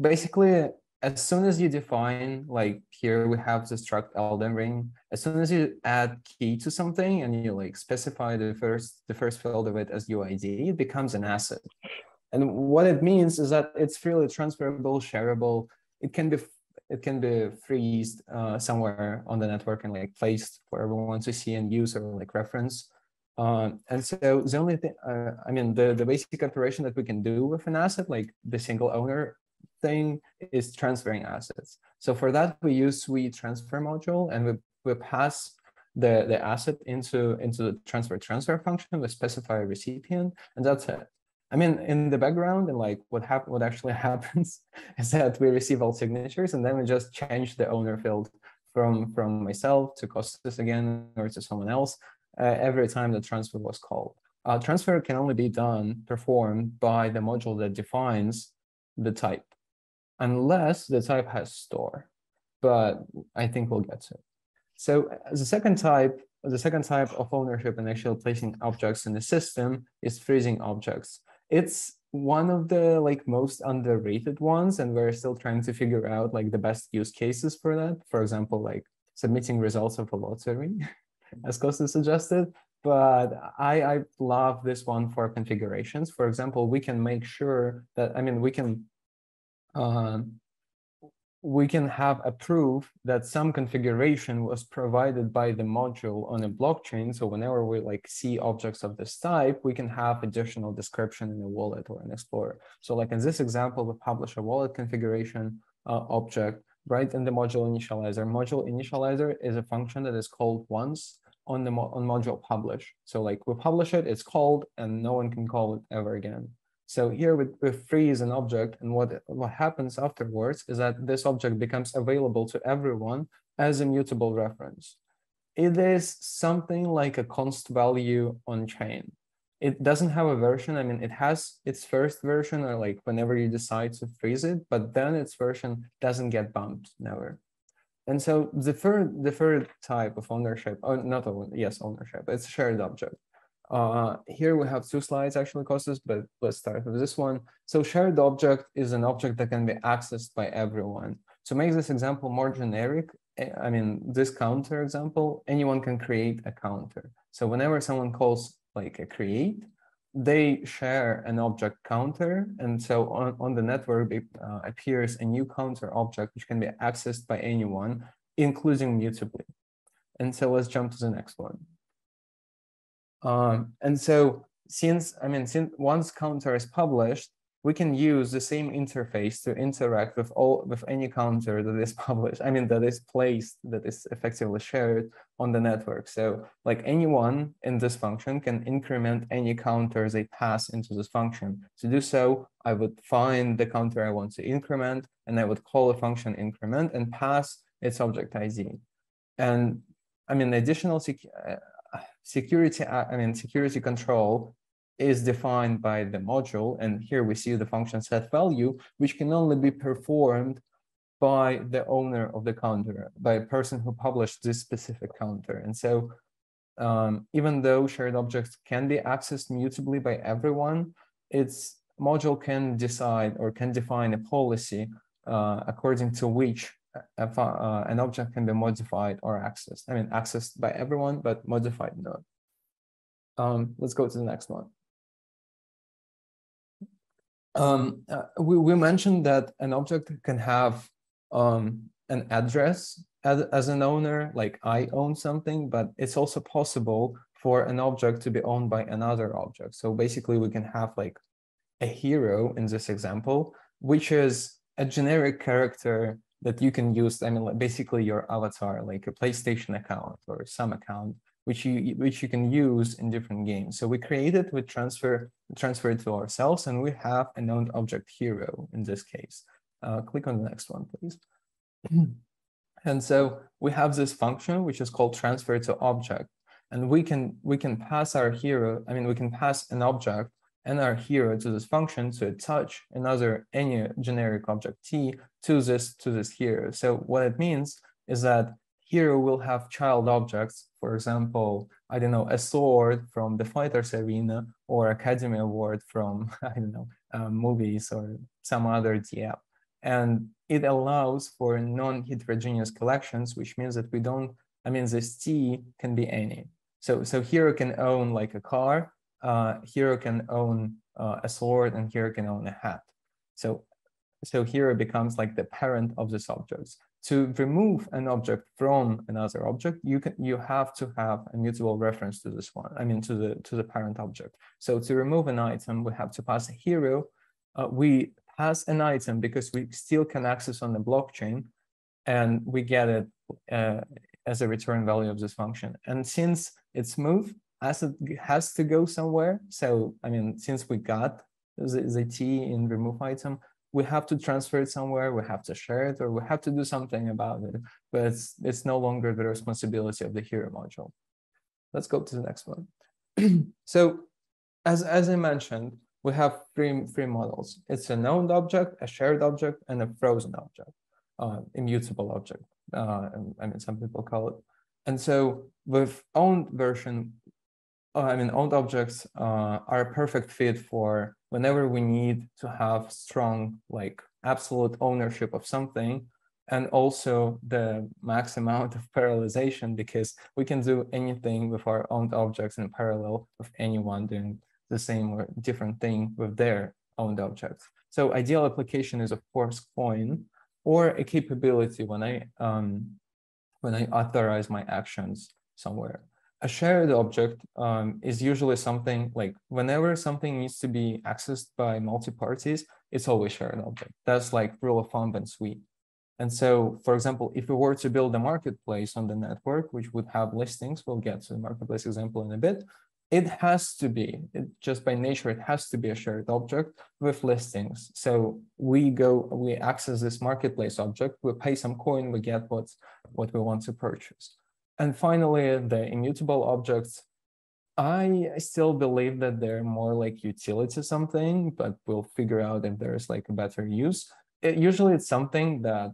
Basically, as soon as you define, like here we have the struct Elden Ring, as soon as you add key to something and you like specify the first the first field of it as UID, it becomes an asset. And what it means is that it's freely transferable, shareable. It can be it can be freezed uh, somewhere on the network and like placed for everyone to see and use or like reference. Um, and so the only thing, uh, I mean, the, the basic operation that we can do with an asset, like the single owner thing is transferring assets. So for that, we use Sui transfer module and we, we pass the, the asset into, into the transfer transfer function, we specify a recipient, and that's it. I mean, in the background, and like what hap- what actually happens is that we receive all signatures, and then we just change the owner field from from myself to Kostas again or to someone else uh, every time the transfer was called. Uh, transfer can only be done performed by the module that defines the type unless the type has store, but I think we'll get to it. So the second type, the second type of ownership and actually placing objects in the system is freezing objects. It's one of the like most underrated ones, and we're still trying to figure out like the best use cases for that. For example, like submitting results of a lottery, as Costa suggested. But I, I love this one for configurations. For example, we can make sure that, I mean, we can um, we can have a proof that some configuration was provided by the module on a blockchain. So whenever we like see objects of this type, we can have additional description in a wallet or an explorer. So like in this example, we publish a wallet configuration uh, object right in the module initializer. Module initializer is a function that is called once on the mo on module publish. So like we publish it, it's called, and no one can call it ever again. So here we, we freeze an object and what, what happens afterwards is that this object becomes available to everyone as a mutable reference. It is something like a const value on chain. It doesn't have a version. I mean, it has its first version or like whenever you decide to freeze it, but then its version doesn't get bumped, never. And so the third, the third type of ownership, oh, not yes, ownership, it's a shared object. Uh, here we have two slides actually, Kostas, but let's start with this one. So shared object is an object that can be accessed by everyone. To make this example more generic, eh, I mean, this counter example, anyone can create a counter. So whenever someone calls like a create, they share an object counter. And so on, on the network uh, appears a new counter object, which can be accessed by anyone, including mutably. And so let's jump to the next one. Um, and so since, I mean, since once counter is published, we can use the same interface to interact with all with any counter that is published. I mean, that is placed, that is effectively shared on the network. So like anyone in this function can increment any counter they pass into this function. To do so, I would find the counter I want to increment, and I would call a function increment and pass its object ID. And I mean, additional security, uh, I mean, security control is defined by the module. And here we see the function set value, which can only be performed by the owner of the counter, by a person who published this specific counter. And so um, even though shared objects can be accessed mutably by everyone, its module can decide or can define a policy uh, according to which uh, an object can be modified or accessed. I mean, accessed by everyone, but modified no. Um, let's go to the next one. Um, uh, we, we mentioned that an object can have um, an address as, as an owner, like I own something, but it's also possible for an object to be owned by another object. So basically we can have like a hero in this example, which is a generic character that you can use, I mean, basically your avatar, like a PlayStation account or some account, which you which you can use in different games. So we created we transfer transfer it to ourselves, and we have a known object hero in this case. Uh, click on the next one, please. and so we have this function which is called transfer to object. And we can we can pass our hero, I mean, we can pass an object and our hero to this function to attach another any generic object t to this to this hero. So what it means is that hero will have child objects, for example, I don't know, a sword from the fighters arena or Academy Award from, I don't know, uh, movies or some other DApp. And it allows for non-heterogeneous collections, which means that we don't, I mean, this T can be any. So, so hero can own like a car, uh, hero can own uh, a sword, and hero can own a hat. So, so hero becomes like the parent of this objects. To remove an object from another object, you can you have to have a mutable reference to this one. I mean, to the to the parent object. So to remove an item, we have to pass a hero. Uh, we pass an item because we still can access on the blockchain, and we get it uh, as a return value of this function. And since it's moved, as it has to go somewhere. So I mean, since we got the, the T in remove item, we have to transfer it somewhere, we have to share it, or we have to do something about it. But it's, it's no longer the responsibility of the hero module. Let's go to the next one. so as, as I mentioned, we have three, three models. It's a owned object, a shared object, and a frozen object, uh, immutable object. Uh, I mean, some people call it. And so with owned version, I mean, owned objects uh, are a perfect fit for whenever we need to have strong, like absolute ownership of something, and also the max amount of parallelization because we can do anything with our owned objects in parallel with anyone doing the same or different thing with their owned objects. So ideal application is of course coin or a capability when I um, when I authorize my actions somewhere a shared object um, is usually something like whenever something needs to be accessed by multi-parties, it's always shared object. That's like rule of thumb and Sui. And so, for example, if we were to build a marketplace on the network, which would have listings, we'll get to the marketplace example in a bit, it has to be, it, just by nature, it has to be a shared object with listings. So we go, we access this marketplace object, we pay some coin, we get what's, what we want to purchase. And finally, the immutable objects, I still believe that they're more like utility something, but we'll figure out if there's like a better use. It, usually it's something that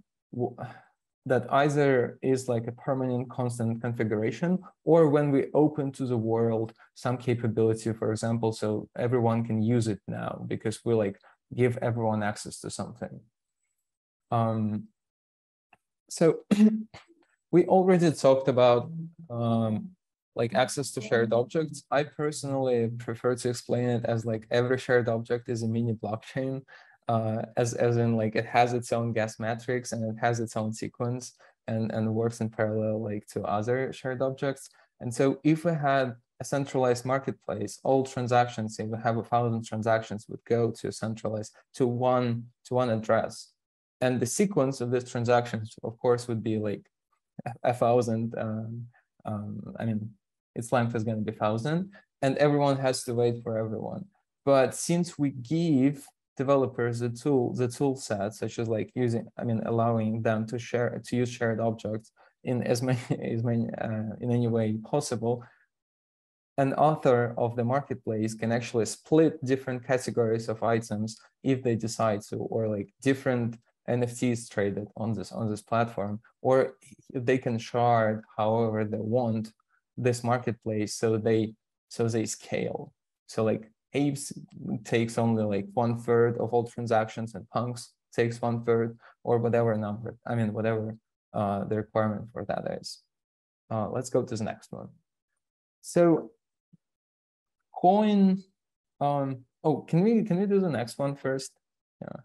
that either is like a permanent constant configuration or when we open to the world some capability, for example, so everyone can use it now because we like give everyone access to something. Um, so we already talked about um, like access to shared objects. I personally prefer to explain it as like every shared object is a mini blockchain, uh, as, as in like it has its own gas matrix and it has its own sequence and, and works in parallel like to other shared objects. And so if we had a centralized marketplace, all transactions, if we have a thousand transactions would go to centralized to one to one address. And the sequence of these transactions, of course, would be like a thousand. Um, um, I mean, its length is going to be thousand, and everyone has to wait for everyone. But since we give developers the tool, the tool set, such as like using, I mean, allowing them to share to use shared objects in as many as many uh, in any way possible, an author of the marketplace can actually split different categories of items if they decide to, or like different NFTs traded on this on this platform, or they can shard however they want this marketplace so they so they scale. So like apes takes only like one third of all transactions and punks takes one third or whatever number. I mean whatever uh, the requirement for that is. Uh, let's go to the next one. So coin um oh can we can we do the next one first? Yeah,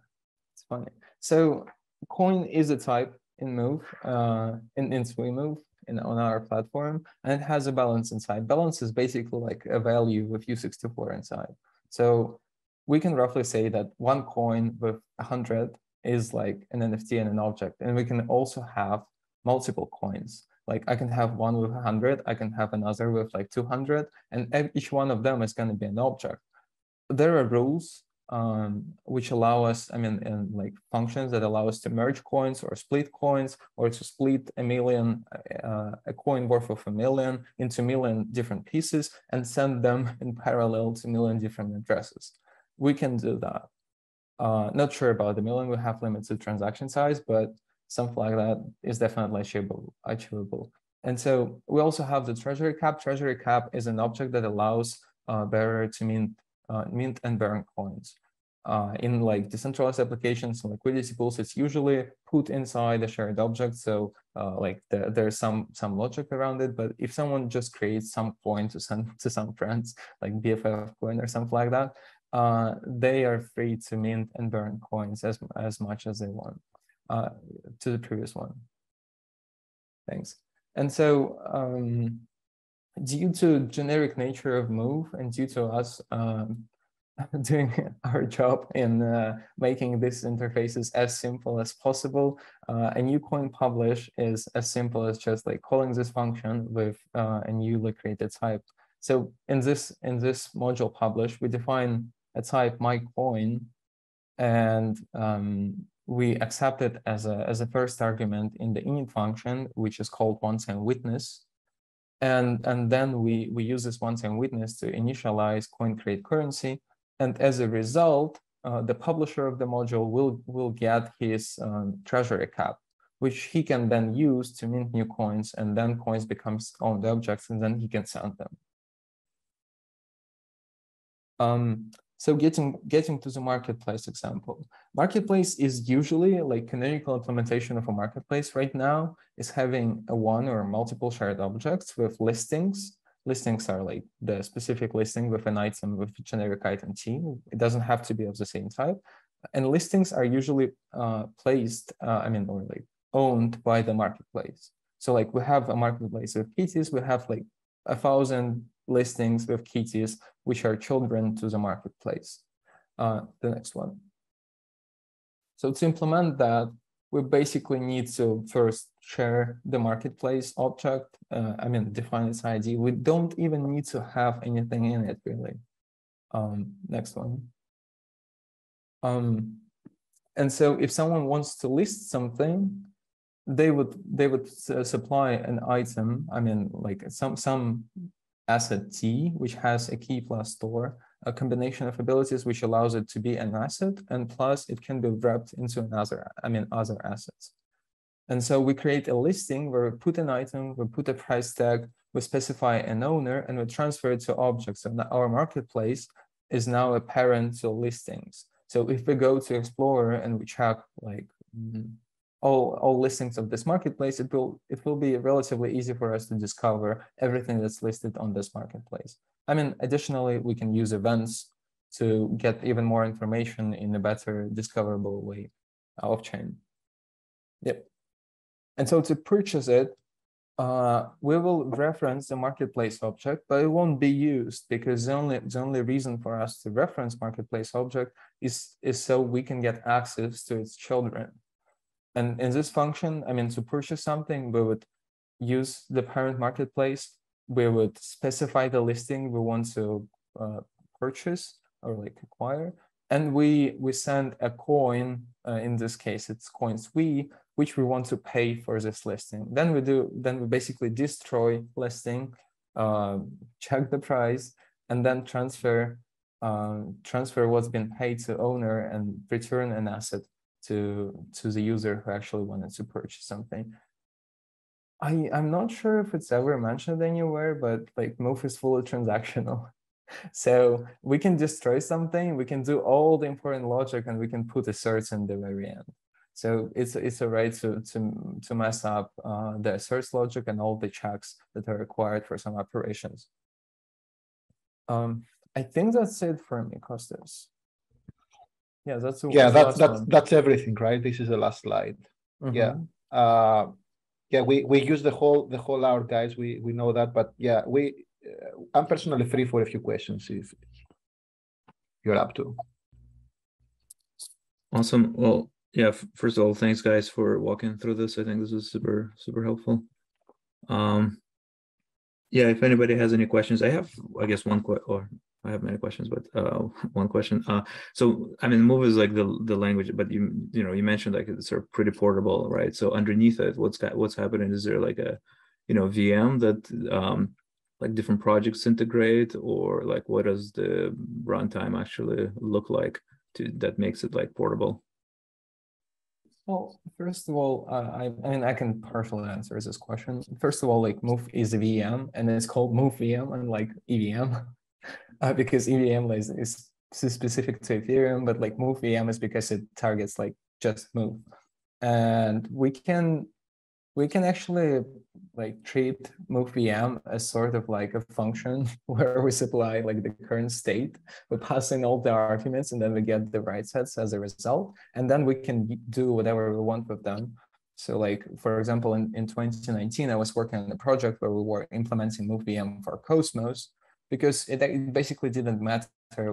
it's funny. So coin is a type in Move, uh, in, in Sui Move in, on our platform, and it has a balance inside. Balance is basically like a value with U64 inside. So we can roughly say that one coin with 100 is like an NFT and an object. And we can also have multiple coins. Like I can have one with 100, I can have another with like 200, and each one of them is going to be an object. There are rules um, which allow us, I mean, and like functions that allow us to merge coins or split coins or to split a million, uh, a coin worth of a million into million different pieces and send them in parallel to million different addresses. We can do that. Uh, not sure about the million, we have limited transaction size, but something like that is definitely achievable. achievable. And so we also have the treasury cap. Treasury cap is an object that allows uh, bearer to mint, mint and burn coins. Uh, in like decentralized applications and liquidity pools, it's usually put inside a shared object. So uh, like the, there's some some logic around it. But if someone just creates some coin to send to some friends, like BFF coin or something like that, uh, they are free to mint and burn coins as as much as they want. Uh, to the previous one. Thanks. And so um, due to generic nature of Move and due to us um, doing our job in uh, making these interfaces as simple as possible, uh, a new coin publish is as simple as just like calling this function with uh, a newly created type. So in this in this module publish, we define a type my coin, and um, we accept it as a, as a first argument in the init function, which is called once and witness. And, and then we, we use this one-time witness to initialize coin create currency. And as a result, uh, the publisher of the module will, will get his um, treasury cap, which he can then use to mint new coins. And then coins becomes owned objects, and then he can send them. Um, so getting getting to the marketplace example, marketplace is usually like canonical implementation of a marketplace right now is having a one or multiple shared objects with listings. Listings are like the specific listing with an item with generic item T. It doesn't have to be of the same type. And listings are usually uh, placed, uh, I mean, or like owned by the marketplace. So like we have a marketplace with kitties, we have like a thousand listings with kitties, which are children to the marketplace. Uh, the next one. So to implement that, we basically need to first share the marketplace object. Uh, I mean, define its ID. We don't even need to have anything in it really. Um, next one. Um, and so if someone wants to list something, they would they would supply an item. I mean, like some some asset T, which has a key plus store, a combination of abilities which allows it to be an asset, and plus it can be wrapped into another, I mean, other assets. And so we create a listing where we put an item, we put a price tag, we specify an owner, and we transfer it to objects. So our marketplace is now a parent to listings. So if we go to Explorer and we check like mm, all, all listings of this marketplace, it will, it will be relatively easy for us to discover everything that's listed on this marketplace. I mean, additionally, we can use events to get even more information in a better discoverable way off chain. Yep. And so to purchase it, uh, we will reference the marketplace object, but it won't be used because the only, the only reason for us to reference marketplace object is, is so we can get access to its children. And in this function, I mean, to purchase something, we would use the parent marketplace. We would specify the listing we want to uh, purchase or like acquire. And we, we send a coin, uh, in this case, it's coins we, which we want to pay for this listing. Then we do, then we basically destroy listing, uh, check the price, and then transfer uh, transfer what's been paid to owner and return an asset to to the user who actually wanted to purchase something. I I'm not sure if it's ever mentioned anywhere, but like Move is fully transactional. So we can destroy something, we can do all the important logic, and we can put asserts in the very end. So it's it's a right to to to mess up uh, the asserts logic and all the checks that are required for some operations. Um, I think that's it for me, Kostas. Yeah, that's yeah, that's that's one. that's everything, right? This is the last slide. Mm-hmm. Yeah. Uh, yeah, we we use the whole the whole hour, guys. We we know that, but yeah, we uh, I'm personally free for a few questions if you're up to. Awesome. Well, yeah. First of all, thanks, guys, for walking through this. I think this is super super helpful. Um, yeah. If anybody has any questions, I have, I guess, one question or I have many questions, but uh, one question. Uh, so I mean, Move is like the the language, but you you know you mentioned like it's sort of pretty portable, right? So underneath it, what's what's happening? Is there like a you know VM that um, like different projects integrate, or like what does the runtime actually look like to that makes it like portable? Well, first of all, uh, I, I mean, I can partially answer this question. First of all, like Move is a VM and it's called Move VM, and like EVM, uh, because EVM is, is specific to Ethereum, but like Move VM is because it targets like just Move. And we can we can actually like treat move vm as sort of like a function where we supply like the current state, we pass in all the arguments and then we get the write sets as a result. And then we can do whatever we want with them. So like, for example, in, in 2019, I was working on a project where we were implementing move vm for Cosmos because it, it basically didn't matter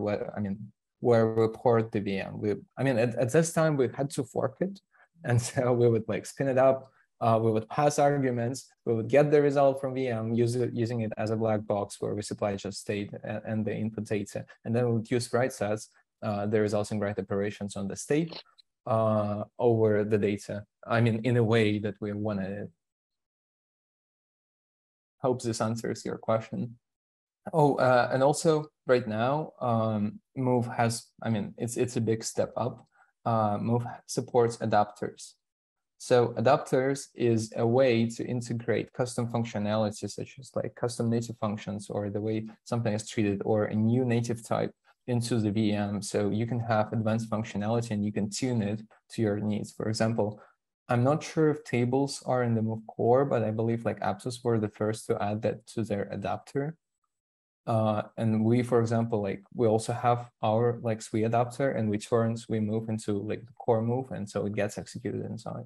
what, I mean, where we port the VM. We, I mean, at, at this time we had to fork it. And so we would like spin it up, uh, we would pass arguments, we would get the result from VM use it, using it as a black box where we supply just state and, and the input data. And then we would use write sets, uh, the resulting write operations on the state uh, over the data. I mean, in a way that we wanted it. Hope this answers your question. Oh, uh, and also right now, um, Move has, I mean, it's it's a big step up. Uh, Move supports adapters. So adapters is a way to integrate custom functionality such as like custom native functions or the way something is treated or a new native type into the VM. So you can have advanced functionality and you can tune it to your needs. For example, I'm not sure if tables are in the Move core, but I believe like Aptos were the first to add that to their adapter. Uh, and we, for example, like we also have our like Sui adapter and we turns we move into like the core move. And so it gets executed inside.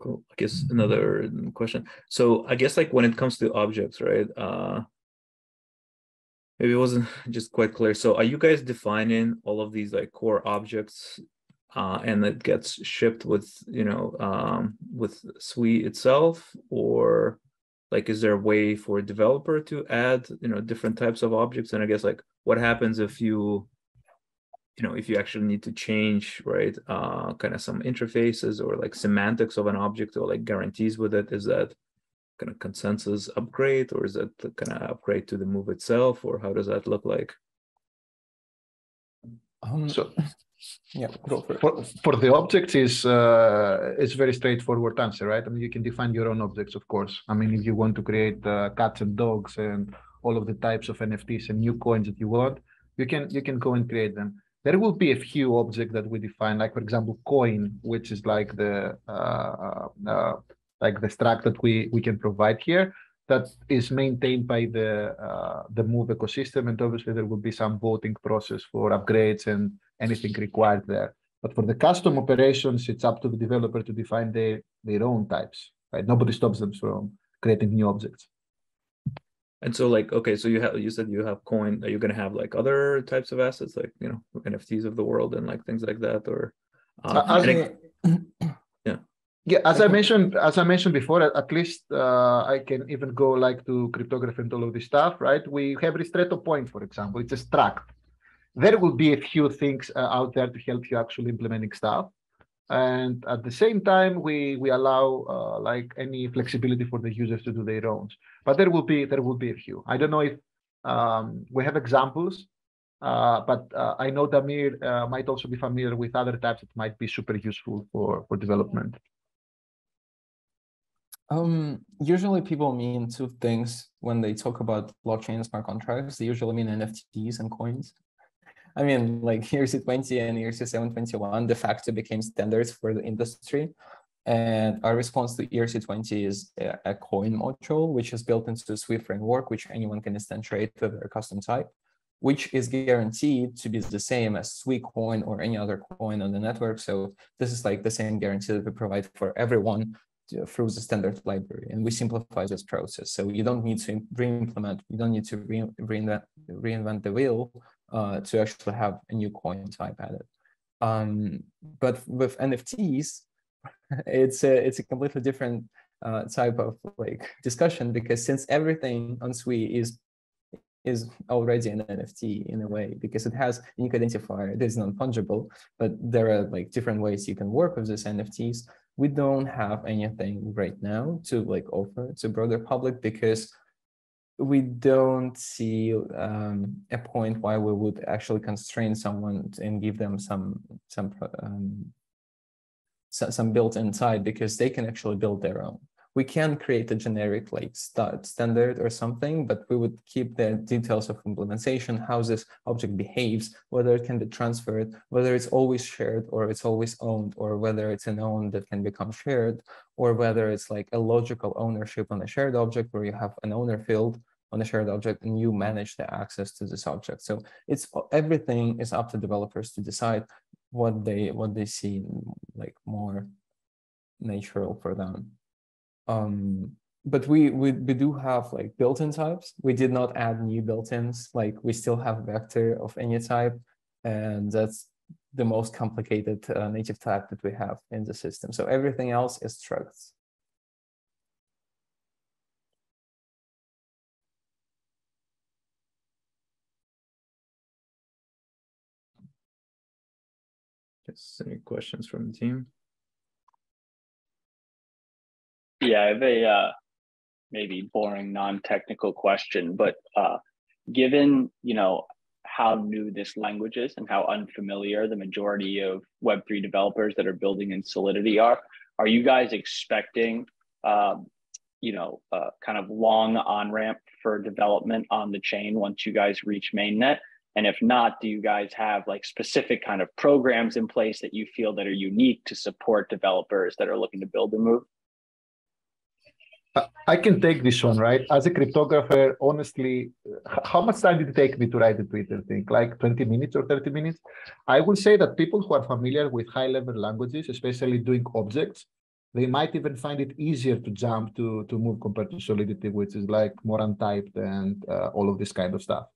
Cool. I guess another question. So I guess like when it comes to objects, right? Uh, maybe it wasn't just quite clear. So are you guys defining all of these like core objects uh, and it gets shipped with, you know, um, with Sui itself? Or like, is there a way for a developer to add, you know, different types of objects? And I guess like what happens if you you know if you actually need to change right uh kind of some interfaces or like semantics of an object or like guarantees with it? Is that kind of consensus upgrade or is that kind of upgrade to the move itself or how does that look like? Um, so yeah go for, for, for the objects is uh, it's very straightforward answer right? I mean you can define your own objects of course. I mean if you want to create uh, cats and dogs and all of the types of nfts and new coins that you want you can you can go and create them. There will be a few objects that we define, like for example, coin, which is like the uh, uh, like the struct that we we can provide here that is maintained by the uh, the move ecosystem, and obviously there will be some voting process for upgrades and anything required there. But for the custom operations, it's up to the developer to define their their own types. Right? Nobody stops them from creating new objects. And so like, okay, so you have, you said you have coin, are you going to have like other types of assets, like, you know, NFTs of the world and like things like that, or? Uh, it, yeah. Yeah, as I mentioned, as I mentioned before, at least uh, I can even go like to cryptography and all of this stuff, right? We have Ristretto point, for example, it's a struct. There will be a few things uh, out there to help you actually implementing stuff. And at the same time we we allow uh, like any flexibility for the users to do their own. But there will be there will be a few. I don't know if um, we have examples uh, but uh, i know damir uh, might also be familiar with other types that might be super useful for for development. Um usually people mean two things when they talk about blockchain smart contracts. They usually mean nfts and coins I mean, like ERC20 and ERC721 de facto became standards for the industry. And our response to ERC20 is a, coin module, which is built into the Sui framework, which anyone can instantiate with their custom type, which is guaranteed to be the same as Sui coin or any other coin on the network. So this is like the same guarantee that we provide for everyone to, through the standard library. And we simplify this process. So you don't need to re-implement, you don't need to re reinvent, reinvent the wheel uh, to actually have a new coin type added. Um, but with NFTs, it's a it's a completely different uh, type of like discussion because since everything on Sui is is already an NFT in a way because it has unique identifier. It is non-fungible, but there are like different ways you can work with these NFTs. We don't have anything right now to like offer to broader public because we don't see um, a point why we would actually constrain someone and give them some some um, some built-in type because they can actually build their own we can create a generic like st standard or something, but we would keep the details of implementation, how this object behaves, whether it can be transferred, whether it's always shared or it's always owned, or whether it's an own that can become shared, or whether it's like a logical ownership on a shared object where you have an owner field on a shared object and you manage the access to this object. So it's everything is up to developers to decide what they what they see like more natural for them um but we, we we do have like built-in types. We did not add new built-ins. Like we still have vector of any type and that's the most complicated uh, native type that we have in the system. So everything else is structs Yes, any questions from the team? Yeah, I have a uh, maybe boring, non-technical question, but uh, given you know how new this language is and how unfamiliar the majority of Web3 developers that are building in Solidity are, are you guys expecting, um, you know, kind of long on ramp for development on the chain once you guys reach mainnet? And if not, do you guys have like specific kind of programs in place that you feel that are unique to support developers that are looking to build a move? I can take this one, right? As a cryptographer, honestly, how much time did it take me to write the Twitter thing? Like 20 minutes or 30 minutes? I will say that people who are familiar with high level languages, especially doing objects, they might even find it easier to jump to, to move compared to Solidity, which is like more untyped and uh, all of this kind of stuff.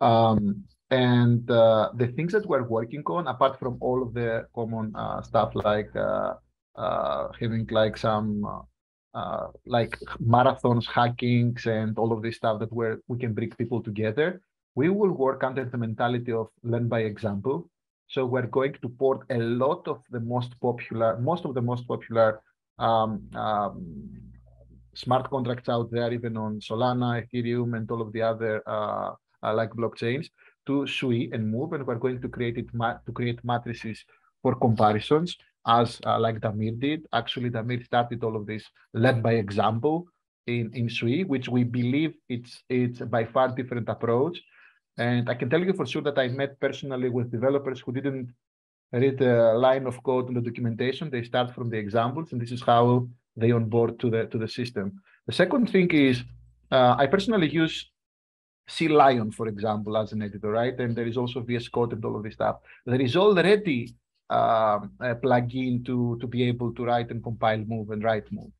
Um, and uh, the things that we're working on, apart from all of the common uh, stuff like uh, uh, having like some uh, like marathons, hackings, and all of this stuff that where we can bring people together. We will work under the mentality of learn by example. So we're going to port a lot of the most popular, most of the most popular um, um, smart contracts out there, even on Solana, Ethereum, and all of the other uh, uh, like blockchains to Sui and move. And we're going to create it to create matrices for comparisons as uh, like Damir did. Actually, Damir started all of this led by example in, in Sui, which we believe it's it's by far different approach. And I can tell you for sure that I met personally with developers who didn't read a line of code in the documentation. They start from the examples, and this is how they onboard to the to the system. The second thing is uh, I personally use CLion, for example, as an editor, right? And there is also VS Code and all of this stuff. There is already um, a plugin to, to be able to write and compile move and write move.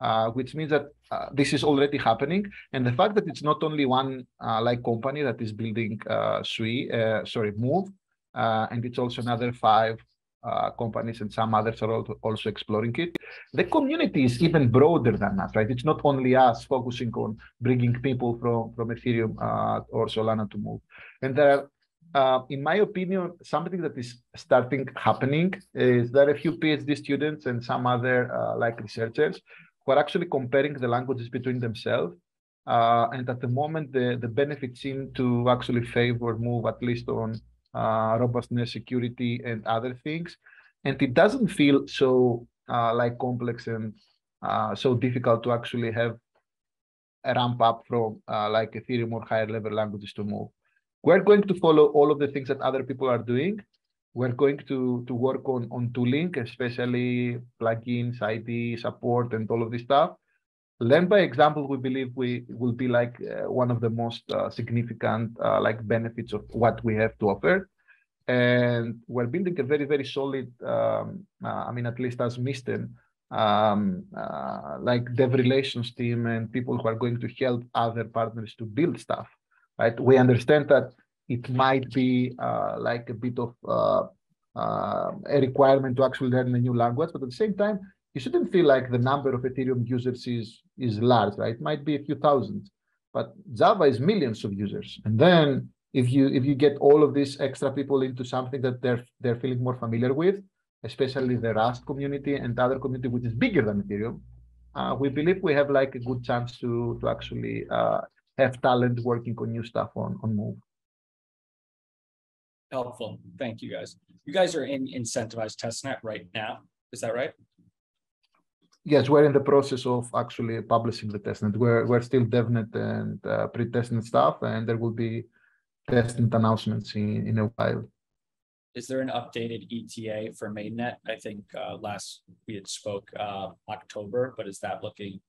Uh, which means that uh, this is already happening. And the fact that it's not only one uh, like company that is building uh, Sui, uh, sorry, Move, uh, and it's also another five uh, companies and some others are also exploring it. The community is even broader than that, right? It's not only us focusing on bringing people from, from Ethereum or Solana to Move. And there are uh, in my opinion, something that is starting happening is are a few PhD students and some other uh, like researchers who are actually comparing the languages between themselves. Uh, and at the moment, the, the benefits seem to actually favor move at least on uh, robustness, security, and other things. And it doesn't feel so uh, like complex and uh, so difficult to actually have a ramp up from like Ethereum or higher level languages to move. We're going to follow all of the things that other people are doing. We're going to, to work on, on tooling, especially plugins, ID, support, and all of this stuff. Learn by example, we believe we will be like uh, one of the most uh, significant uh, like benefits of what we have to offer. And we're building a very, very solid, um, uh, I mean, at least as Mysten, um, uh, like dev relations team and people who are going to help other partners to build stuff right? We understand that it might be uh, like a bit of uh, uh, a requirement to actually learn a new language. But at the same time, you shouldn't feel like the number of Ethereum users is is large, right? It might be a few thousand, but Java is millions of users. And then if you if you get all of these extra people into something that they're they're feeling more familiar with, especially the Rust community and other community which is bigger than Ethereum, uh, we believe we have like a good chance to to actually uh, have talent working on new stuff on on Move. Helpful. Thank you, guys. You guys are in incentivized testnet right now. Is that right? Yes, we're in the process of actually publishing the testnet. We're we're still devnet and uh, pre-testnet stuff, and there will be testnet announcements in, in a while. Is there an updated ETA for mainnet? I think uh, last we had spoke uh, October, but is that looking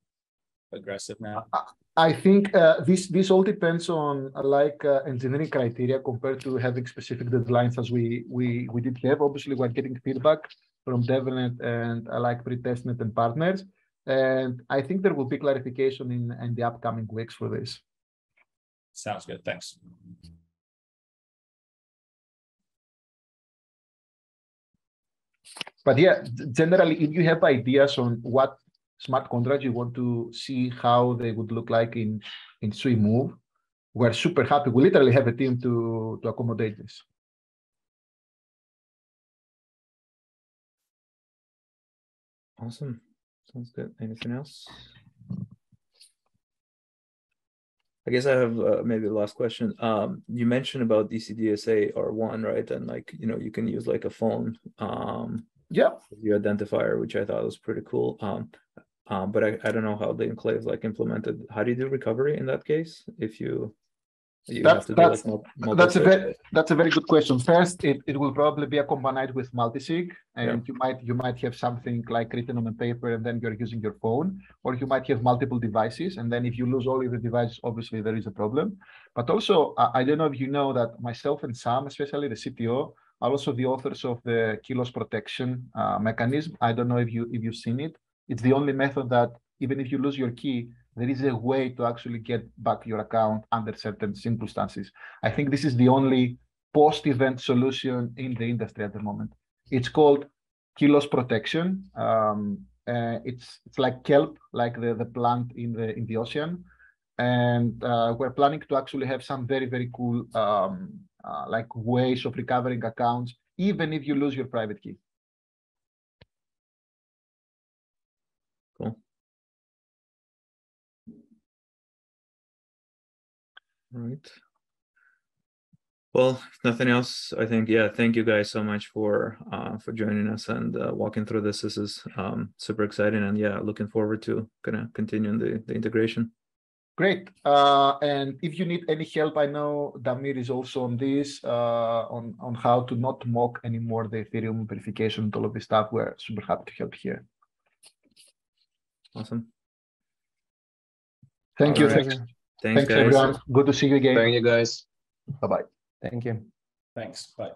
aggressive now? I think uh, this this all depends on uh, like uh, engineering criteria compared to having specific deadlines as we we we did have. Obviously, we're getting feedback from DevNet and uh, like pre-testnet and partners, and I think there will be clarification in in the upcoming weeks for this. Sounds good. Thanks. But yeah, generally, if you have ideas on what smart contracts you want to see how they would look like in in Sui Move, we're super happy. We literally have a team to to accommodate this. Awesome. Sounds good. Anything else? I guess I have uh, maybe the last question. Um, you mentioned about ECDSA R1, right? And like, you know, you can use like a phone um, Yeah, your identifier, which I thought was pretty cool. Um, uh, but I, I don't know how the enclave like implemented. How do you do recovery in that case? If you you That's- that's- like that's a very that's a very good question. First, it, it will probably be accompanied with multisig, and you might you might have something like written on a paper, and then you're using your phone, or you might have multiple devices, and then if you lose all of the devices, obviously there is a problem. But also, I, I don't know if you know that myself and Sam, especially the CTO, are also the authors of the Kilos protection uh, mechanism. I don't know if you if you've seen it. It's the only method that even if you lose your key, there is a way to actually get back your account under certain circumstances. I think this is the only post-event solution in the industry at the moment. It's called Kilos protection. Um, uh, it's it's like kelp, like the, the plant in the in the ocean, and uh, we're planning to actually have some very very cool um, uh, like ways of recovering accounts, even if you lose your private key. Right. Well, if nothing else, I think, yeah, thank you guys so much for uh for joining us and uh, walking through this. This is um super exciting and yeah, looking forward to kind of continuing the the integration. Great. Uh, and if you need any help, I know Damir is also on this, uh, on, on how to not mock anymore the Ethereum verification and all of this stuff. We're super happy to help here. Awesome. Thank you. Alright. Thanks, Thanks, thanks guys. everyone. Good to see you again. Thank you guys. Bye bye. Thank you. Thanks. Bye.